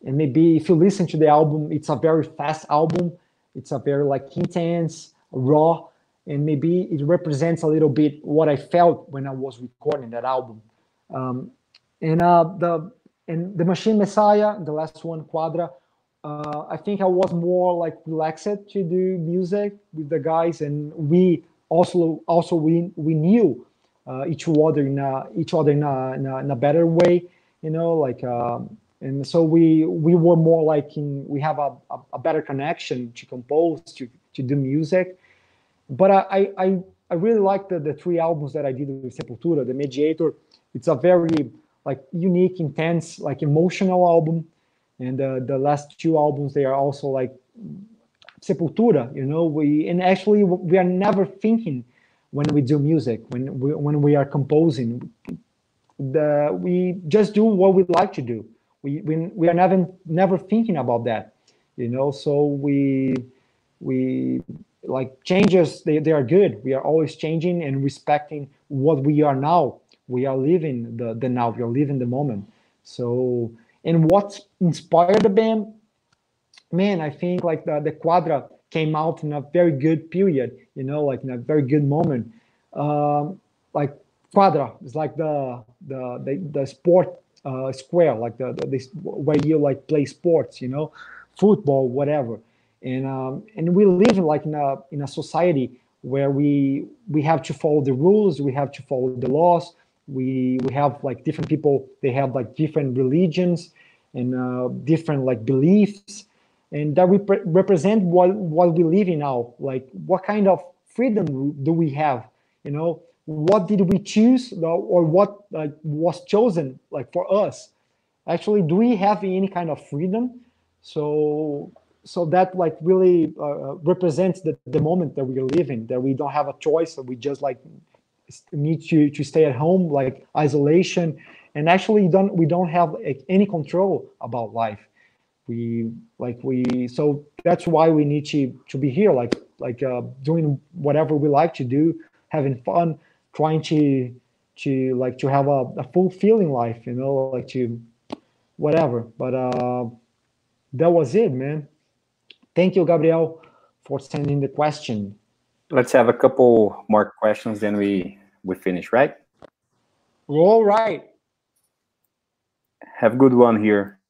and maybe if you listen to the album, it's a very fast album. It's a very like intense, raw, and maybe it represents a little bit what I felt when I was recording that album. Um, and uh, the and the Machine Messiah, the last one, Quadra. Uh, I think I was more like relaxed to do music with the guys, and we also also we we knew uh, each other in a, each other in a, in a, in a better way, you know, like. Um, and so we we were more like in we have a, a, a, better connection to compose to to do music but i i i really like the, the three albums that i did with sepultura the mediator. It's a very like unique intense like emotional album. And uh, the last two albums they are also like sepultura you know? We and actually we are never thinking when we do music when we when we are composing. The we just do what we like to do. We, we, we are never never thinking about that you know? So we we like changes they, they are good. We are always changing and respecting what we are now. We are living the, the now. We are living the moment. So and what inspired the band? Man i think like the, the quadra came out in a very good period you know like in a very good moment. Um, like quadra is like the the the, the sport uh, square, like the, the this where you like play sports, you know, football, whatever. And um, and we live like in a in a society where we we have to follow the rules, we have to follow the laws. We we have like different people. They have like different religions and uh, different like beliefs, and that rep- represent what what we live in now. Like what kind of freedom do we have? You know, what did we choose or what like was chosen like for us actually do we have any kind of freedom so so that like really uh, represents the, the moment that we are living that we don't have a choice that we just like need to to stay at home like isolation and actually don't we don't have like, any control about life we like we so that's why we need to to be here like like uh, doing whatever we like to do, having fun, trying to to like to have a, a fulfilling life, you know, like to whatever. But uh, that was it, man. Thank you, Gabriel, for sending the question. Let's have a couple more questions, then we we finish, right? All right. Have a good one here.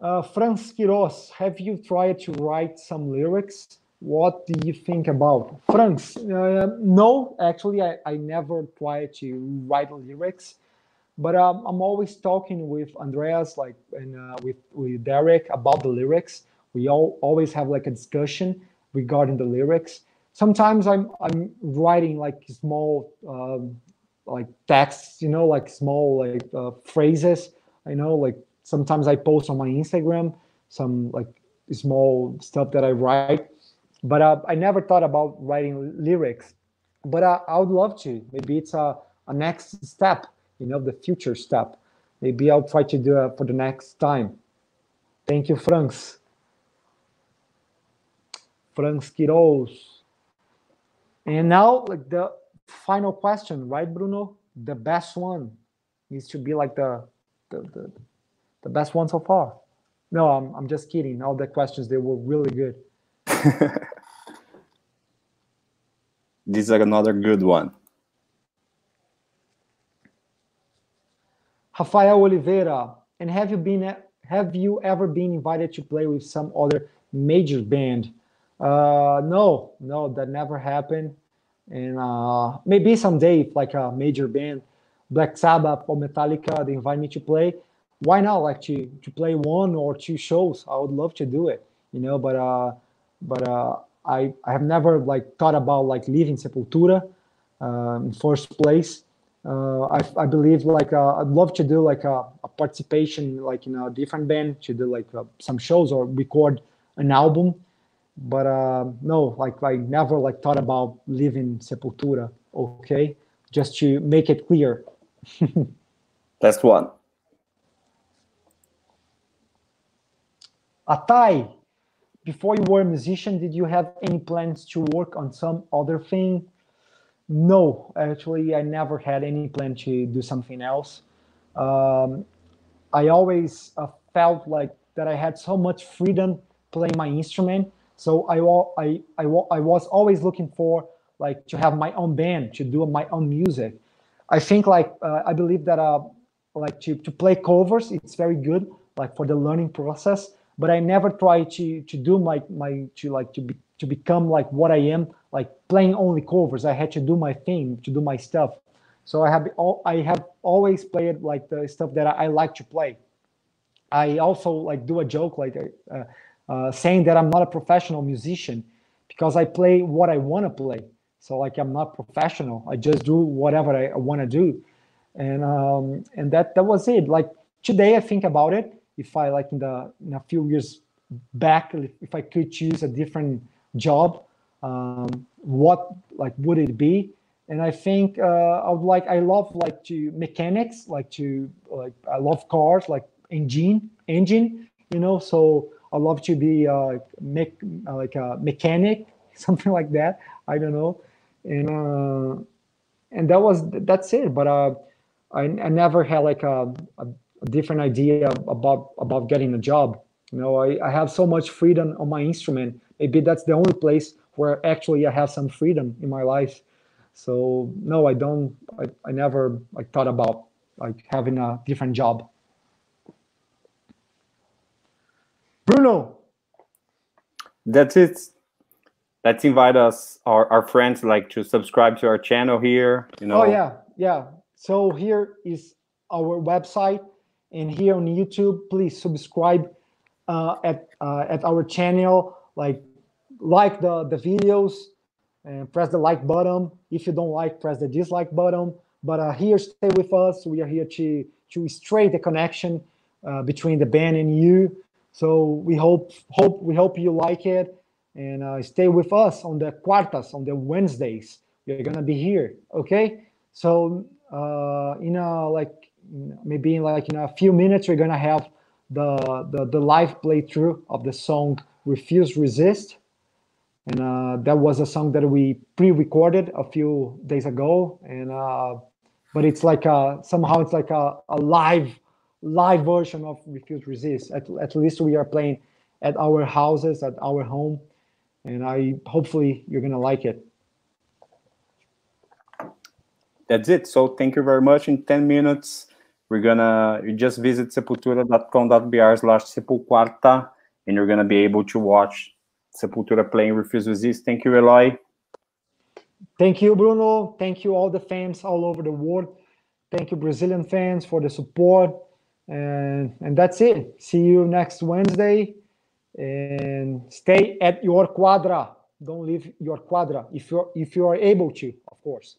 Uh, Franz Quiroz, have you tried to write some lyrics? What do you think about? Franz, uh, no, actually, I, I never tried to write lyrics, but um, I'm always talking with Andreas, like, and uh, with, with Derrick about the lyrics. We all always have like a discussion regarding the lyrics. Sometimes I'm I'm writing like small um, like texts, you know, like small like uh, phrases. I know like sometimes I post on my Instagram some like small stuff that I write, but uh, I never thought about writing lyrics. But uh, I would love to. Maybe it's a, a next step, you know, the future step. Maybe I'll try to do it for the next time. Thank you, Franz. Franz Quiroz. And now, like the final question, right, Bruno? The best one needs to be like the the, the the best one so far. No, I'm, I'm just kidding. All the questions, they were really good. this is another good one. Rafael Oliveira, and have you been have you ever been invited to play with some other major band? Uh, no, no, that never happened. And uh, maybe someday, if like a major band, Black Sabbath or Metallica, they invite me to play why not like to to play one or two shows i would love to do it you know but uh but uh i i have never like thought about like leaving sepultura um, in first place uh i i believe like uh, i'd love to do like a, a, participation like in a different band to do like uh, some shows or record an album. But uh no like i never like thought about leaving sepultura okay? Just to make it clear. That's one. Atai, before you were a musician, did you have any plans to work on some other thing? No, actually, I never had any plan to do something else. Um, I always uh, felt like that I had so much freedom playing my instrument. So I, I, I, I was always looking for like to have my own band, to do my own music. I think like uh, I believe that uh, like to, to play covers, it's very good like for the learning process but I never try to to do my my to like to be to become like what I am, like playing only covers. I had to do my thing, to do my stuff. So I have all I have always played like the stuff that I, I like to play. I also like do a joke like uh, uh, saying that I'm not a professional musician because I play what I want to play. So like I'm not professional. I just do whatever I, I want to do, and um, and that that was it. Like today, I think about it if I like in the in a few years back, if I could choose a different job, um, what like would it be? And I think uh, I would like I love like to mechanics, like to like I love cars, like engine engine, you know. So I love to be uh, uh, like a mechanic, something like that. I don't know, and uh, and that was that's it. But uh, I, I never had like a, a a different idea about about getting a job. You know, I, I have so much freedom on my instrument. Maybe that's the only place where actually I have some freedom in my life. So no, I don't. I, I never like thought about like having a different job. Bruno. That's it. Let's invite us, our, our friends, like to subscribe to our channel here. You oh, know. Oh yeah, yeah. So here is our website and here on YouTube, please subscribe uh, at uh, at our channel. Like like the the videos and press the like button. If you don't like, press the dislike button. But uh, here, stay with us. We are here to to straight the connection uh, between the band and you. So we hope hope we hope you like it and uh, stay with us on the quartas on the Wednesdays. You're gonna be here, okay? So uh, in a like maybe in like in a few minutes we're gonna have the, the, the live playthrough of the song Refuse Resist. And uh, that was a song that we pre-recorded a few days ago. And uh, but it's like a, somehow it's like a, a live live version of Refuse Resist. At, at least we are playing at our houses, at our home. And I hopefully you're gonna like it. That's it. So thank you very much. In 10 minutes, we're gonna you just visit sepultura.com.br slash sepulquarta and you're gonna be able to watch Sepultura playing Refuse Resist. Thank you, Eloy. Thank you, Bruno. Thank you, all the fans all over the world. Thank you, Brazilian fans, for the support. And, and that's it. See you next Wednesday. And stay at your quadra. Don't leave your quadra if you're if you are able to, of course.